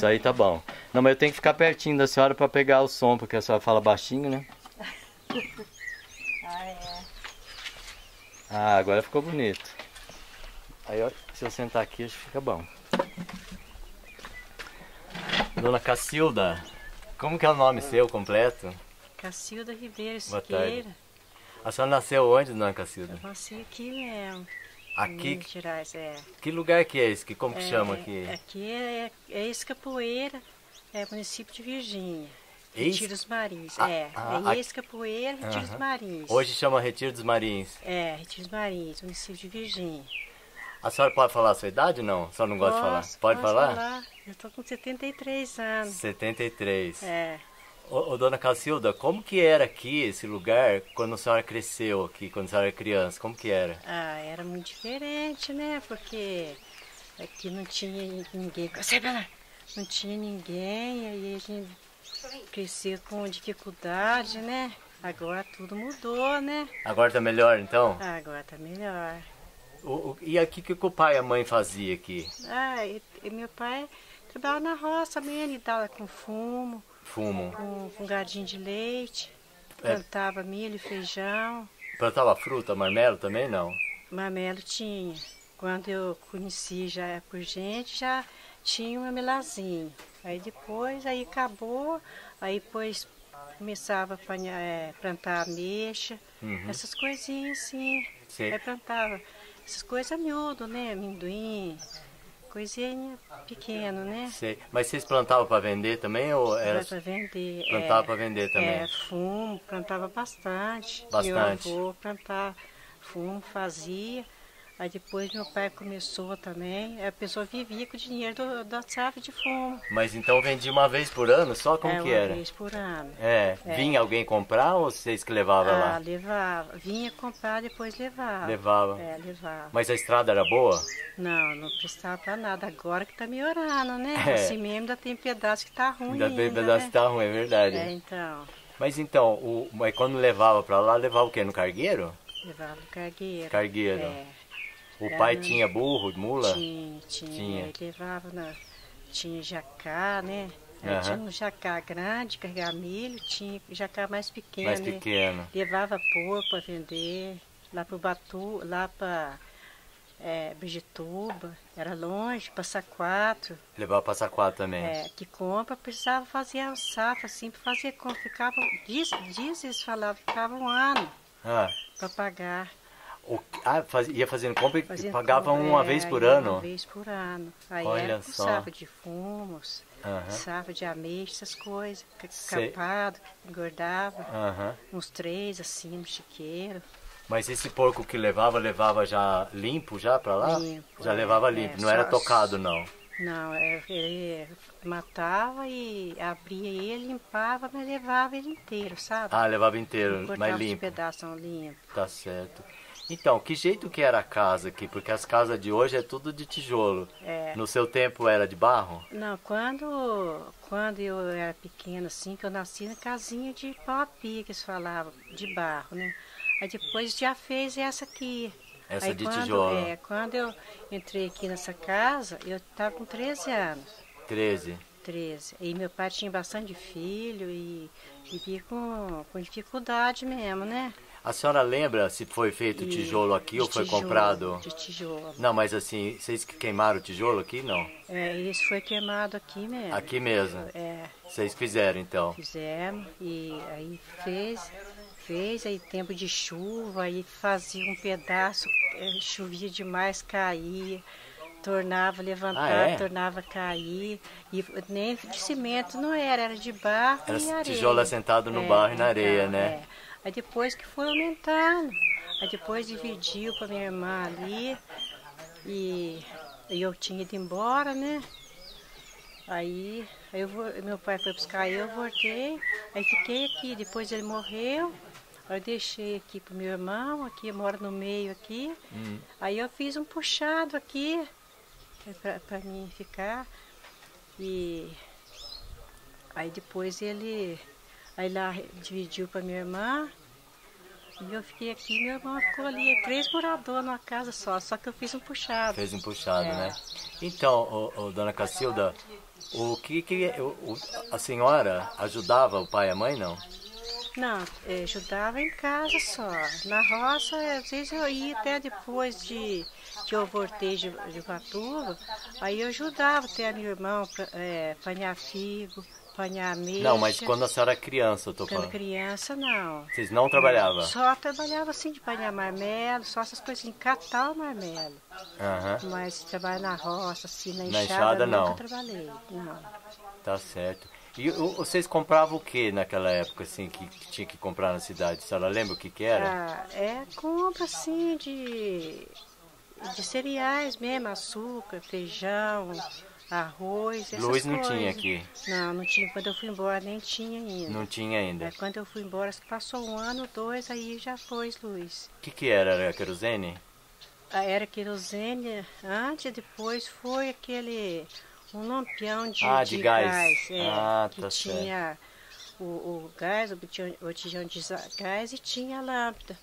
Isso, aí tá bom. Não, mas eu tenho que ficar pertinho da senhora pra pegar o som, porque a senhora fala baixinho, né? Ah, é. Ah, agora ficou bonito. Aí, ó, se eu sentar aqui, acho que fica bom. Dona Cacilda, como que é o nome seu completo? Cacilda Ribeiro Siqueira. A senhora nasceu onde, Dona Cacilda? Eu nasci aqui mesmo. Aqui, Minas Gerais, é. que lugar que é esse? Que, como que É, chama aqui? Aqui é, é Ex-Capoeira, é município de Virgínia. Ex- Retiro dos Marins, Ah, é. ah, é Ex-Capoeira, Retiro dos Aham. Marins. Hoje chama Retiro dos Marins. É, Retiro dos Marins, município de Virgínia. A senhora pode falar a sua idade não? A senhora não gosta de falar? Posso- Pode posso falar? Eu tô com 73 anos. 73. É. Ô, ô, dona Cacilda, como que era aqui esse lugar quando a senhora cresceu aqui, quando a senhora era criança? Como que era? Ah, era muito diferente, né? Porque aqui não tinha ninguém. Sabe, Não tinha ninguém, aí a gente cresceu com dificuldade, né? Agora tudo mudou, né? Agora tá melhor então? Ah, agora tá melhor. O- o- e aqui o que, que o pai e a mãe faziam aqui? Ah, e, e meu pai trabalhava na roça mesmo, ele dava com fumo, Fumo. com, com gadinho de leite, É. plantava milho, feijão. Plantava fruta, marmelo também não? Mamelo tinha. Quando eu conheci já por gente, já tinha um mamelazinho. Aí depois, aí acabou, aí depois começava a apanhar, é, plantar ameixa, Uhum. essas coisinhas assim. Sei. Aí plantava essas coisas miúdo, né? Amendoim, coisinha pequeno, né? Sei. Mas vocês plantavam para vender também ou era Para vender. plantava é, para vender também? É, fumo, plantava bastante. Bastante. Meu avô plantava fumo, fazia. Aí depois meu pai começou também. A pessoa vivia com o dinheiro do, da safra de fumo. Mas então vendia uma vez por ano só? Como é, que uma era? vez por ano. É, vinha alguém comprar ou vocês que levavam Ah, lá? levava. Vinha comprar, depois levava. Levava. É, levava. Mas a estrada era boa? Não, não prestava pra nada. Agora que tá melhorando, né? É. Assim mesmo ainda tem pedaço que tá ruim Ainda ainda, bem pedaço né? tá ruim, é verdade. É, então. Mas então, o, mas quando levava pra lá, levava o quê? No cargueiro? Levava no cargueiro. Cargueiro. É. O Era pai no- tinha burro, mula? Tinha, tinha. Tinha. Levava na. Tinha jacá, né? Aí Aham. Tinha um jacá grande, carregar milho, tinha jacá mais pequeno. Mais né? pequeno. Levava porco para vender, lá pro Batu, lá para é, Brigituba, era longe, passar quatro. Levava pra Saquá também. É, que compra, precisava fazer a safra, assim, para fazer compra. Ficava, diz, diz eles falavam, ficava um ano Ah, para pagar. O, ah faz- ia fazendo compra e Fazia pagava compra, uma é, vez por ano? Uma vez por ano. Aí Olha era só. safra de fumos, Aham. safra de ameixa, essas coisas. Capado, engordava. Aham. Uns três assim, no chiqueiro. Mas esse porco que levava, levava já limpo já pra lá? Limpo, já é, levava é, limpo, não só- era tocado não. Não, é, ele matava e abria ele, limpava, mas levava ele inteiro, sabe? Ah, levava inteiro, mas limpo. pedaços não limpo. Tá certo. Então, que jeito que era a casa aqui? Porque as casas de hoje é tudo de tijolo. É. No seu tempo era de barro? Não, quando, quando eu era pequena, assim, que eu nasci na casinha de pau a pique, que eles falavam, de barro, né? Aí depois já fez essa aqui. Essa Aí de quando, tijolo. É, quando eu entrei aqui nessa casa, eu estava com 13 anos. 13. 13. E meu pai tinha bastante filho e vivia com, com dificuldade mesmo, né? A senhora lembra se foi feito tijolo aqui de ou foi tijolo, comprado? De tijolo. Não, mas assim, vocês que queimaram o tijolo aqui, não? É, isso foi queimado aqui mesmo. Aqui mesmo. É, Vocês fizeram então. fizemos e aí fez, fez, aí tempo de chuva, aí fazia um pedaço, eh, chovia demais, caía, tornava levantar, Ah, é? tornava cair. E nem de cimento não era, era de barro Era e areia. tijolo assentado no barro e na areia, né? é. Aí depois que foi aumentando, aí depois dividiu para minha irmã ali. E e eu tinha ido embora, né? Aí, aí eu, meu pai foi buscar eu, voltei, aí fiquei aqui, depois ele morreu, aí eu deixei aqui pro meu irmão, aqui eu moro no meio aqui, Hum. aí eu fiz um puxado aqui para mim ficar. E aí depois ele aí lá dividiu para minha irmã e eu fiquei aqui, meu irmão ficou ali, três moradores numa casa só, só que eu fiz um puxado. Fez um puxado, É. né? Então, dona Cacilda, O que que o- a senhora ajudava o pai e a mãe não? Não, eh, ajudava em casa só. Na roça, às vezes eu ia até depois de que eu voltei de, de Batuba, aí eu ajudava até a minha irmã pra, eh, apanhar figo, apanhar ameixa. Não, mas quando a senhora era criança, eu tô Quando falando. criança, não. Vocês não trabalhavam? Só trabalhava assim de apanhar marmelo, só essas coisas assim, catar o marmelo. Aham, Mas trabalhar na roça, assim, na Na enxada, enxada, nunca não. trabalhei. Não. tá certo. E vocês compravam o que naquela época, assim, que, que tinha que comprar na cidade? A senhora lembra o que que era? Ah, é compra assim de, de cereais mesmo, açúcar, feijão, arroz, essas Luz não coisas. tinha aqui. Não, não tinha. Quando eu fui embora nem tinha ainda. Não tinha ainda. É, quando eu fui embora, passou um ano, dois, aí já pôs luz. O que que era? Era querosene? Ah, Era querosene, antes, depois foi aquele, um lampião de, Ah, de gás. é, Ah, que tá tinha o, o gás, o botijão, o botijão de gás e tinha a lâmpada.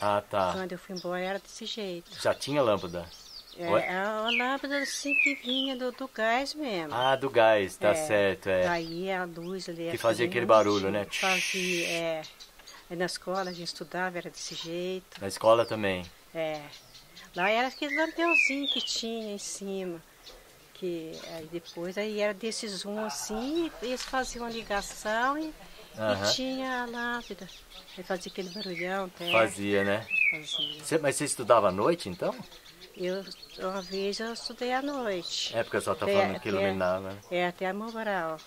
Ah, tá. Quando eu fui embora era desse jeito. Já tinha lâmpada? É, Ué? é uma lâmpada assim que vinha do, do gás mesmo. Ah, do gás, tá É, certo, é. Aí a luz ali. Que fazia assim, aquele barulho, né? Fazia, é. Aí na escola a gente estudava, era desse jeito. Na escola também. É. Lá era aquele lampiãozinho que tinha em cima. Que aí depois aí era desses um assim, eles faziam a ligação e, e tinha a lâmpada. Aí fazia aquele barulhão até. Fazia, né? fazia. Você- mas você estudava à noite, então? Eu, uma vez eu estudei à noite. É, porque a senhora Até- falando que iluminava, né? É, até a Mobral.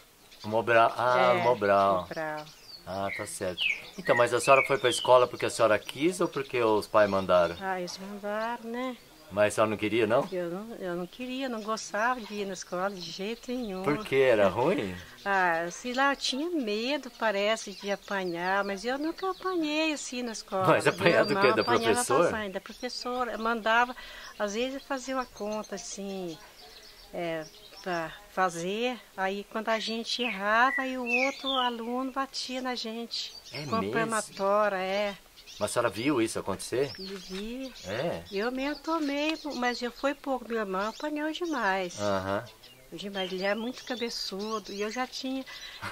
Mobral. Ah, é, Mobral. Mobral. Ah, tá certo. Então, mas a senhora foi pra escola porque a senhora quis ou porque os pais mandaram? Ah, eles mandaram, né? Mas a senhora não queria, não? Eu não, eu não queria, não gostava de ir na escola de jeito nenhum. Por que era ruim? Ah, sei lá, eu tinha medo, parece, de apanhar, mas eu nunca apanhei assim na escola. Mas apanhar do irmão Da apanhava professora? bastante, Da professora. Mandava, às vezes fazia uma conta assim, é, para fazer, aí quando a gente errava, aí o outro aluno batia na gente. É com mesmo? palmatória, é. Mas a senhora viu isso acontecer? Vi. É. Eu mesmo tomei, mas eu fui pouco. Meu irmão apanhou demais. Aham. Demais. Ele era muito cabeçudo. E eu já tinha.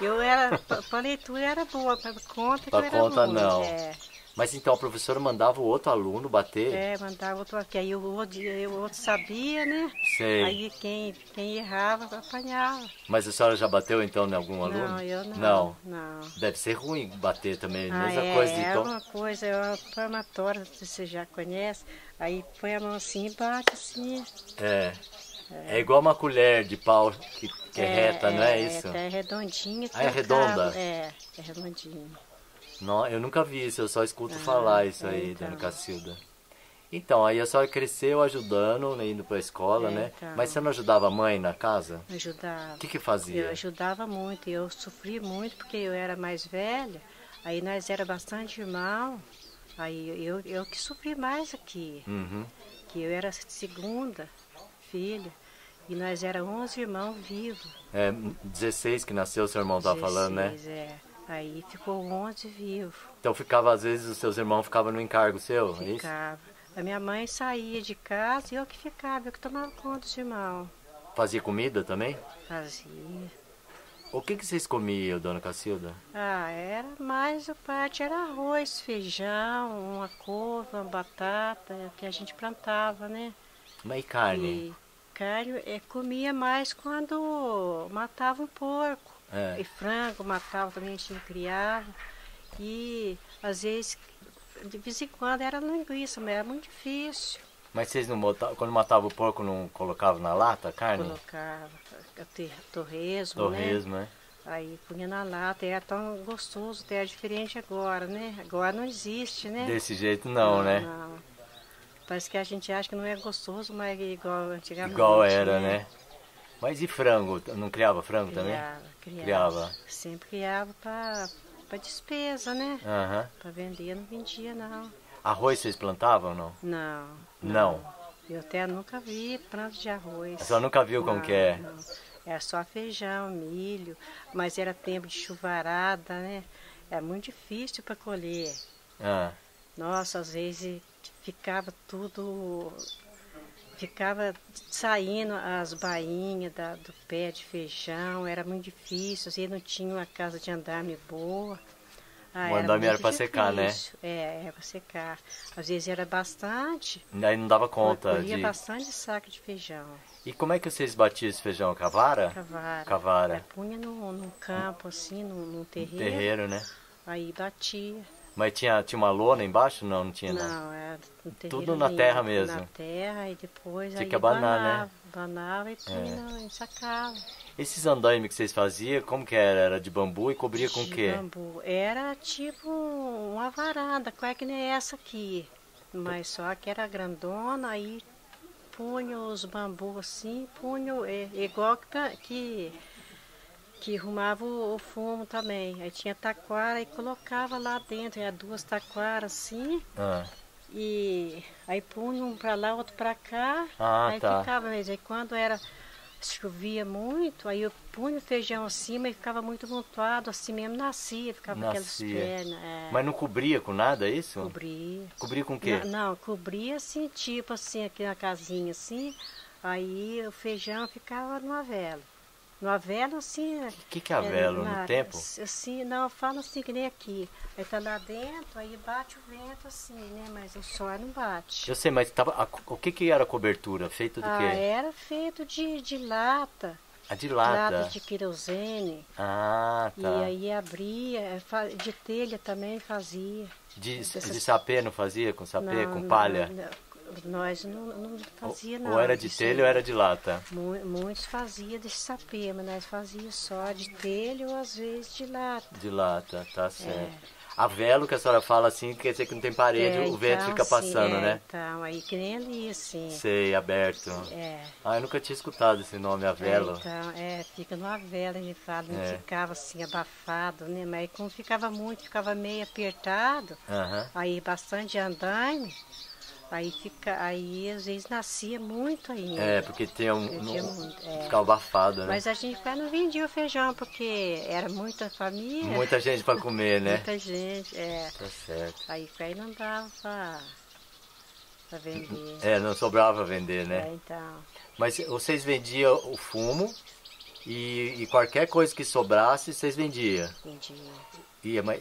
Eu era. Para leitura era boa, para conta Pra que eu era conta, ruim. não. É, Mas então a professora mandava o outro aluno bater? é, mandava outro aqui. Aí o outro, o outro sabia, né? Sei. Aí quem, quem errava apanhava. Mas a senhora já bateu então em algum aluno? Não, eu não. Não. Não. Deve ser ruim bater também. Ah, Mesma é, coisa é tom. uma coisa, é uma palmatória, você já conhece. Aí põe a mão assim e bate assim. É. É igual uma colher de pau que, que é, reta, não é, isso? É, é redondinha. Ah, é redonda? É, é redondinha. Não, eu nunca vi isso, eu só escuto falar isso aí, então. dona Cacilda. Então, aí a senhora cresceu ajudando, né, indo pra escola, É, né? então. Mas você não ajudava a mãe na casa? Ajudava. O que que Eu fazia? ajudava muito, eu sofri muito porque eu era mais velha, aí nós era bastante irmão, aí eu, eu que sofri mais aqui, Uhum. que eu era a segunda filha, e nós era 11 irmãos vivos. É, 16 que nasceu, seu irmão tava falando, né? 16, É. Aí ficou 11 vivos, Então ficava, às vezes, os seus irmãos ficavam no encargo seu, é ficava. A minha mãe saía de casa e eu que ficava, eu que tomava conta dos irmãos. Fazia comida também? Fazia. O que que vocês comiam, dona Cacilda? Ah, era mais a parte, era arroz, feijão, uma couve, uma batata, que a gente plantava, né? Mas e carne? E carne é, comia mais quando matava um porco. É. E frango matava também, a gente criava. E às vezes, de vez em quando era linguiça, mas era muito difícil. Mas vocês não botavam, quando matavam o porco, não colocavam na lata a carne? Colocava torresmo, né? Torresmo, né? Aí punha na lata, era tão gostoso, até é diferente agora, né? Agora não existe, né? Desse jeito não, né? Não. Parece que a gente acha que não é gostoso, mas é igual antigamente. Igual era, né? Mas e frango? Não criava frango também? Criava, criava. Criava. Sempre criava para despesa, né? Aham. Para vender, não vendia, não. Arroz vocês plantavam ou não? Não. Não. Eu até nunca vi planta de arroz. A senhora nunca viu como Não, que é? não. Era só feijão, milho, mas era tempo de chuvarada, né? É muito difícil para colher. Ah, Nossa, às vezes ficava tudo ficava saindo as bainhas da, do pé de feijão, era muito difícil, assim, não tinha uma casa de andaime boa. Ah, o andame era para secar, né? É, era para secar. Às vezes era bastante. Aí não dava conta de... bastante saco de feijão. E como é que vocês batiam esse feijão? Cavara? Cavara. Cavara. É, punha num, campo, assim, num, terreiro. terreiro, né? Aí batia. Mas tinha, tinha uma lona embaixo? Não, não tinha não. Não, era terreiro Tudo na terra mesmo. Na terra e depois tinha que abanar, banava, né? Banava e punha, é. ensacava. Esses andaimes que vocês faziam, como que era? Era de bambu e cobria com o quê? De bambu. Era tipo uma varanda, qual é que nem essa aqui. Mas só que era grandona, aí punha os bambus assim, punha é, igual que, que, que arrumava o, o, fumo também. Aí tinha taquara e colocava lá dentro, era duas taquaras assim. Ah. E aí punha um para lá, outro para cá. Ah, aí tá. ficava mesmo. Aí quando era chovia muito, aí eu punha o feijão acima e ficava muito amontoado, assim mesmo nascia, ficava nascia. aquelas pernas. É. Mas não cobria com nada é isso? Cobria. Cobria com o quê? Não, não, cobria assim, tipo assim, aqui na casinha assim, aí o feijão ficava numa vela. No avelo, assim. O que, que é avelo? É, na, no tempo? Assim, não, eu falo assim que nem aqui. Aí tá lá dentro, aí bate o vento assim, né? Mas o sol não bate. Eu sei, mas tava, a, o que, que era a cobertura? Feito do ah, quê? Era feito de, de lata. Ah, de lata? Lata de querosene. Ah, tá. E aí abria, é, de telha também fazia. De, Dessas... de sapê não fazia? Com sapê, não, com palha? Não, não nós não, não fazia não. Ou era de telha ou era de lata? Muitos faziam de sapê, mas nós fazia só de telha ou às vezes de lata. De lata, tá certo. É. A velo que a senhora fala assim, quer dizer que não tem parede, é, o vento então, fica passando, sim, é, né? Então, aí que nem ali, assim. Sei, aberto. É. Ah, eu nunca tinha escutado esse nome, avelo. É, então, é, fica numa vela, a gente fala, não É. ficava assim abafado, né? Mas como ficava muito, ficava meio apertado, Aham. aí bastante andaime, aí fica, aí às vezes nascia muito ainda. É, porque tem um. Tinha muito, é. Ficava abafado, né? Mas a gente quase não vendia o feijão, porque era muita família. Muita gente pra comer, né? Muita gente, é. Tá certo. Aí aí não dava pra vender. É, não sobrava vender, É, né? então. Mas vocês vendiam o fumo e, e qualquer coisa que sobrasse, vocês vendiam. Vendia.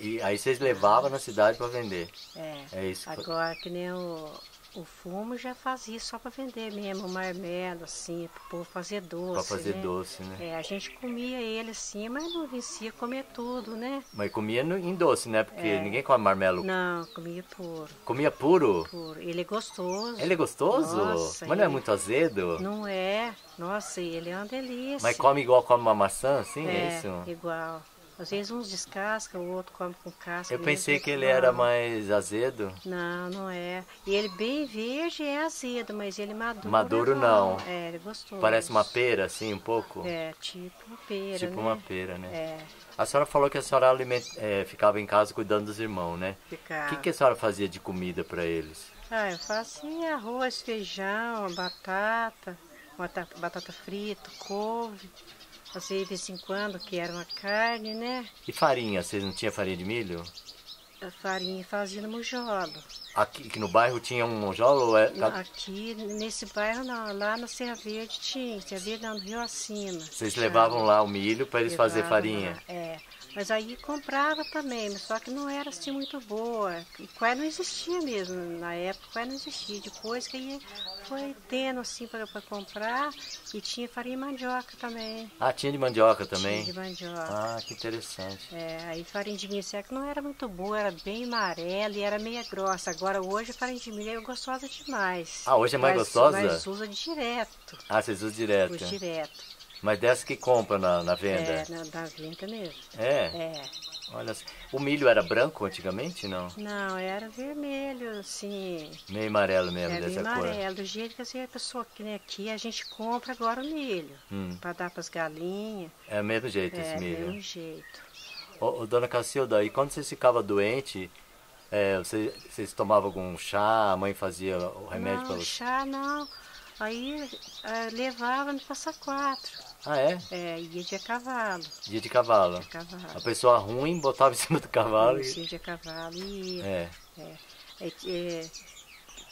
E aí vocês levavam na cidade para vender. É. É isso. Agora que nem o, o fumo já fazia só para vender mesmo, marmelo, assim, pro povo fazer doce. Para fazer né? doce, né? É, a gente comia ele assim, mas não vencia comer tudo, né? Mas comia no, em doce, né? Porque É. ninguém come marmelo. Não, comia puro, Comia puro? puro. Ele é gostoso. Ele é gostoso? Nossa, Mas não é ele- muito azedo? Não é. Nossa, ele é uma delícia. Mas come igual come uma maçã, assim? É, É, isso? igual. Às vezes uns descascam, o outro come com casca. Eu pensei que ele não. era mais azedo. Não, não é. E ele bem verde é azedo, mas ele maduro. Maduro bom. não. É, ele é gostoso. Parece uma pera, assim, um pouco? É, tipo uma pera. tipo né? uma pera, né? É, A senhora falou que a senhora aliment... é, ficava em casa cuidando dos irmãos, né? O ficar. que, que a senhora fazia de comida para eles? Ah, eu fazia arroz, feijão, batata, bata- batata frita, couve. Fazia de vez em quando, que era uma carne, né? E farinha? Vocês não tinham farinha de milho? A farinha fazia no mujolo. Aqui, aqui no bairro tinha um monjolo? ou é- Aqui, nesse bairro não, lá na Serra Verde tinha, Serra Verde não, no Rio Acima. Vocês chama. levavam lá o milho para eles fazerem farinha? lá, É, mas aí comprava também, só que não era assim muito boa. E quase não existia mesmo, na época quase não existia. Depois que aí foi tendo assim para comprar e tinha farinha de mandioca também. Ah, tinha de mandioca também? Tinha de mandioca. Ah, que interessante. É, aí farinha de milho seca não era muito boa, era bem amarela e era meia grossa. Agora hoje a farinha de milho é gostosa demais. Ah, hoje é mais Mas- gostosa? Mas usa direto, Ah, vocês usam direto? usa direto. Mas dessa que compra na, na venda? É, na, da venda mesmo. É? É. Olha, o milho era branco antigamente, não? Não, era vermelho, assim. Meio amarelo mesmo, dessa cor. amarelo. Do jeito que assim, a pessoa que nem aqui, a gente compra agora o milho. Hum. Para dar para as galinhas. É o mesmo jeito É, esse milho. mesmo jeito. Ô, ô, dona Cacilda, e quando você ficava doente, é, você, vocês tomavam algum chá, a mãe fazia o remédio não, para você? chá não. Aí eh, levava no Passa Quatro. Ah, é? É, ia de cavalo. Dia de cavalo. De cavalo. A pessoa ruim botava em cima do cavalo e... Ia de cavalo e ia. É. É, é,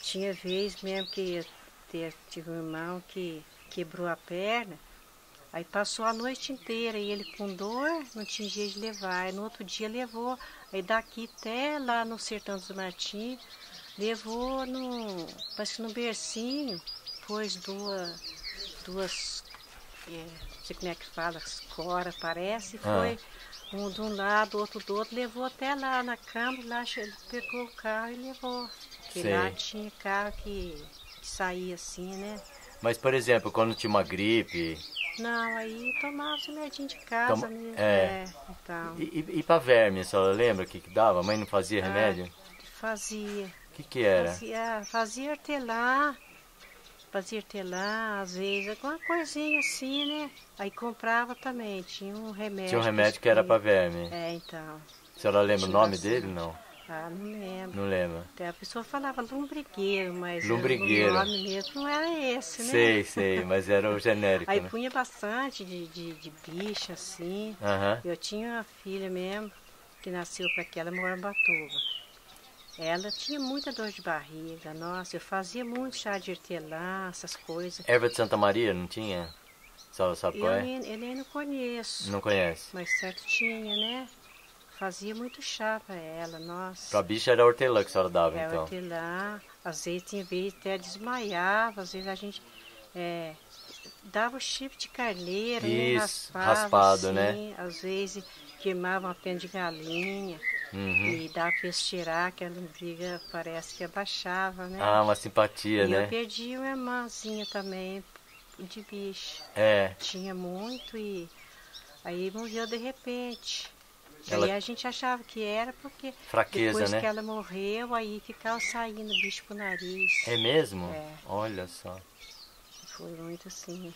tinha vez mesmo que inteira. Tive um irmão que quebrou a perna, aí passou a noite inteira e ele com dor não tinha jeito de levar. Aí no outro dia levou, aí daqui até lá no Sertão dos Martins, levou no, parece que no bercinho, pôs duas, duas, é, não sei como é que fala, cora parece, e foi um de um lado, outro do outro, levou até lá na cama, lá pegou o carro e levou. Porque Sei. lá tinha carro que, que saía assim, né? Mas, por exemplo, quando tinha uma gripe, Não, aí tomava os remedinhos de casa Toma- mesmo. é. então, e, e, e pra verme, a senhora lembra o que, que dava? A mãe não fazia Ah. remédio? fazia. O que, que era? Fazia, fazia hortelã, fazia hortelã, às vezes, alguma coisinha assim, né? Aí comprava também, tinha um remédio. Tinha um remédio que era pra verme. É, então. A senhora lembra o nome bastante. dele? Não, Ah, não lembro. não lembra. Até a pessoa falava lombrigueiro, mas Lombrigueiro. o nome mesmo não era esse, né? Sei, sei, mas era o genérico, Aí né? punha bastante de, de, de bicho, assim. Aham. Eu tinha uma filha mesmo, que nasceu para aquela Morambatuba. Ela tinha muita dor de barriga, nossa, eu fazia muito chá de hortelã, essas coisas. Erva de Santa Maria, não tinha? A senhora sabe Eu qual é? nem, eu nem não conheço, Não conhece. mas certo tinha, né? Fazia muito chá para ela, nossa. Pra bicha era hortelã que a senhora dava, É, então. hortelã, às vezes tinha vez até desmaiava, às vezes a gente é, dava o chifre de carneiro, né? Isso, Raspava, raspado, assim, né? Às vezes queimava uma pena de galinha Uhum. e dava para eles tirar, que a lombriga parece que abaixava, né? Ah, uma simpatia, e né? eu perdi uma irmãzinha também de bicho. É, Tinha muito e aí morreu de repente. Ela- Aí a gente achava que era porque fraqueza, depois né? que ela morreu, aí ficava saindo bicho pro nariz. É mesmo? É. Olha só. Foi muito assim.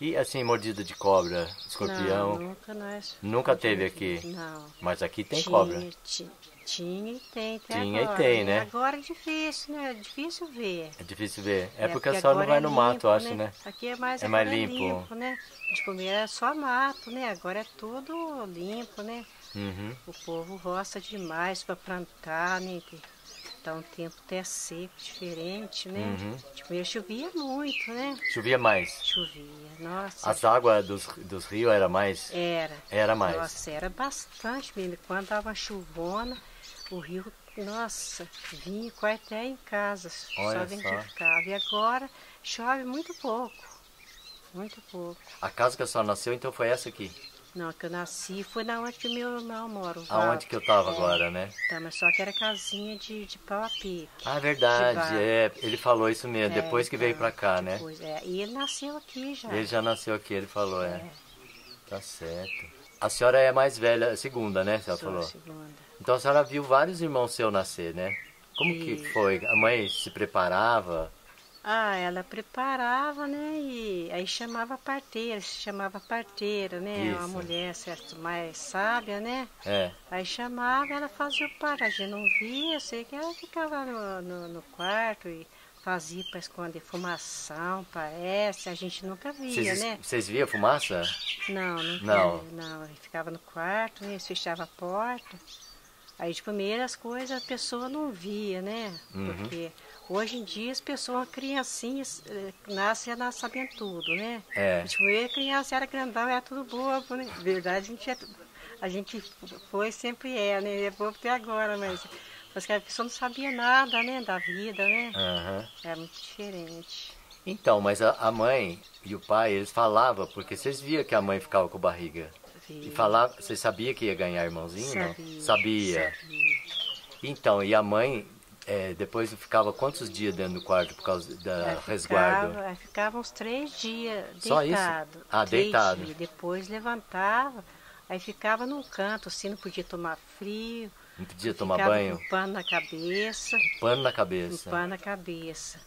E assim, mordida de cobra, escorpião. Não, nunca nós. Nunca teve aqui? Não. Mas aqui tem tinha, cobra. ti- Tinha e tem até Tinha e agora, tem, né? Agora é difícil, né? É difícil ver. É difícil ver. É, porque a agora senhora não vai é no mato, eu limpo, acho, né? Aqui é mais, É mais agora limpo. né? De comer é só mato, né? Agora é tudo limpo, né? Uhum. O povo gosta demais para plantar, né? Tá um tempo até seco, diferente, né? Uhum. Tipo, chovia muito, né? Chovia mais. Chovia, nossa. As águas dos, dos rios era mais. Era. Era mais. Nossa, era bastante mesmo. Quando dava chuvona, o rio, nossa, vinha quase até em casa. Olha só vem só. E agora chove muito pouco. Muito pouco. A casa que a senhora nasceu, então foi essa aqui. Não, que eu nasci foi na onde que meu irmão mora. Aonde que eu tava É, agora, né? Tá, mas só que era casinha de, de pau a pique. Ah, verdade. É, ele falou isso mesmo, É, depois que veio então, pra cá, né? depois, é. E ele nasceu aqui já. Ele já nasceu aqui, ele falou, é. É. Tá certo. A senhora é mais velha, segunda, né? Sou falou. segunda. Então a senhora viu vários irmãos seus nascer, né? Como que foi? A mãe se preparava? Ah, ela preparava, né? E aí chamava a parteira, se chamava parteira, né? Uma Isso. mulher, certo, mais sábia, né? É. Aí chamava, ela fazia o par. A gente não via, sei que ela ficava no, no, no quarto e fazia para esconder fumação, parece. A gente nunca via, Vocês, né? vocês viam fumaça? Não, nunca Não. via, não. Ele ficava no quarto, né? Fechava a porta. Aí de primeiras coisas a pessoa não via, né? Uhum. Porque hoje em dia as pessoas, criancinhas, eh, nascem, elas sabem tudo, né? É. Tipo, eu criança era grandão, era tudo bobo, né? Verdade, a gente, é, a gente foi sempre é, né? É bobo até agora, mas, mas que a pessoa não sabia nada, né? Da vida, né? Aham. Era muito diferente. Então, mas a, a mãe e o pai, eles falavam, porque vocês viam que a mãe ficava com barriga. E Via. falava, você sabia que ia ganhar irmãozinho? não? Sabia. Sabia. sabia. Então, e a mãe é, depois ficava quantos dias dentro do quarto por causa da Aí resguardo? Ficava, ficava uns três dias Só isso? deitado. Ah, deitado. dias. Depois levantava, aí ficava num canto, assim, não podia tomar frio. Não podia tomar ficava banho? com pano na cabeça, Pano na um cabeça. pano na cabeça.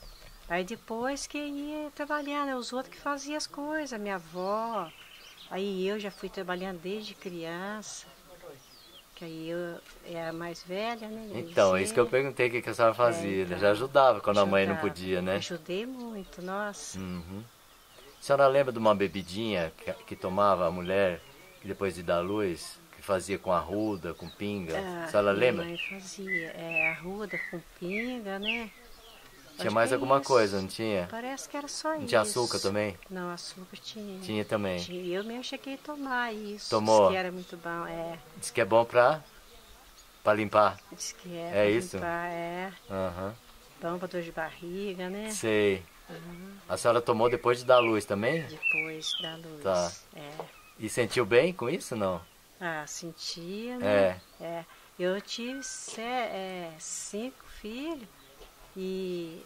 Aí depois que ia trabalhar, né? Os outros que faziam as coisas, minha avó. Aí eu já fui trabalhando desde criança. Que aí eu era mais velha, né? Então, é isso que eu perguntei o que que a senhora fazia. então. Já ajudava quando a mãe não Ajudava. podia, né? Ajudei muito, nossa. Uhum. A senhora lembra de uma bebidinha que, que tomava a mulher depois de dar luz, que fazia com arruda, com pinga? Ah, a senhora minha lembra? mãe fazia é, arruda com pinga, né? Tinha mais é alguma isso. coisa, não tinha? Parece que era só Não isso. tinha açúcar também? Não, açúcar tinha. Tinha também. Tinha. Eu mesmo cheguei a tomar isso. Tomou? Diz que era muito bom, é. Diz que é bom pra, pra limpar. Diz que é. É isso? limpar, é. Aham. Bom pra dor de barriga, né? Sei. Uhum. A senhora tomou depois de dar luz também? Depois da luz. Tá. É. E sentiu bem com isso, não? Ah, sentia, né? É. É. Eu tive é, cinco filhos e,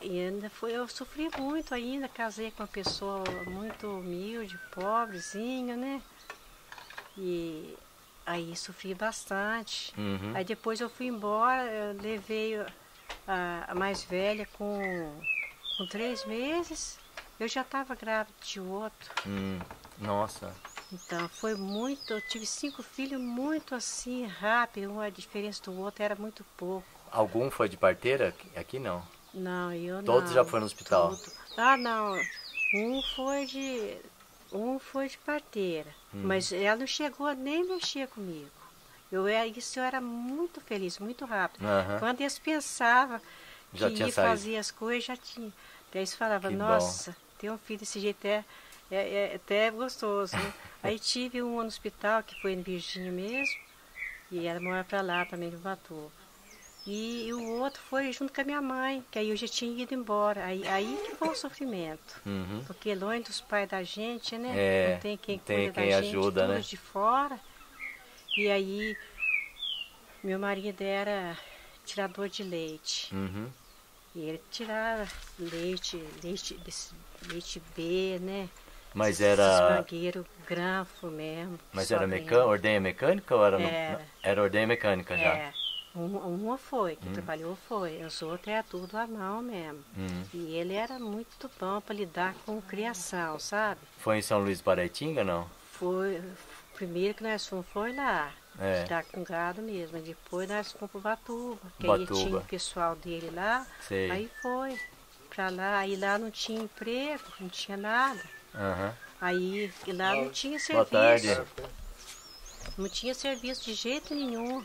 e ainda foi, eu sofri muito ainda, casei com uma pessoa muito humilde, pobrezinha, né? E aí sofri bastante. Uhum. Aí depois eu fui embora, eu levei a, a mais velha com, com três meses, eu já estava grávida de outro. Hum, Nossa. Então, foi muito. Eu tive cinco filhos muito assim, rápido. Uma diferença do outro era muito pouco. Algum foi de parteira? Aqui- não. Não, eu não. Todos já foram no hospital? Tudo. Ah, não. Um foi de. Um foi de parteira. Hum. Mas ela não chegou nem mexer comigo. Eu era, isso eu era muito feliz, muito rápido. Quando eles pensavam Já que ia fazer as coisas, já tinha. Daí eles falavam, Que bom. nossa, ter um filho desse jeito é, é, é até gostoso. né? Aí tive um no hospital, que foi em Virgínia mesmo, e ela mora pra lá também, em Ubatuba. E, e o outro foi junto com a minha mãe, que aí eu já tinha ido embora. Aí, aí que foi o sofrimento. Uhum. Porque longe dos pais da gente, né? É, não tem quem não tem quem da gente, ajuda, tudo né? de fora. E aí, meu marido era tirador de leite. Uhum. E ele tirava leite, leite, leite B, né? Mas era. mangueiro granfo mesmo. Mas era mecânica, ordenha mecânica ou era. no- Era. Era ordenha mecânica já. É. Uma, foi, Hum. que trabalhou foi. Os outros era tudo à mão mesmo. Uhum. E ele era muito bom para lidar com criação, sabe? Foi em São Luís Paraitinga, não? Foi, primeiro que nós fomos foi lá. É. Lidar com gado mesmo. Depois nós fomos para Batuba. Que Ubatuba. aí tinha o pessoal dele lá. Sei. Aí foi para lá. Aí lá não tinha emprego, não tinha nada. Aham. Aí lá não tinha Boa serviço. tarde. Não tinha serviço de jeito nenhum.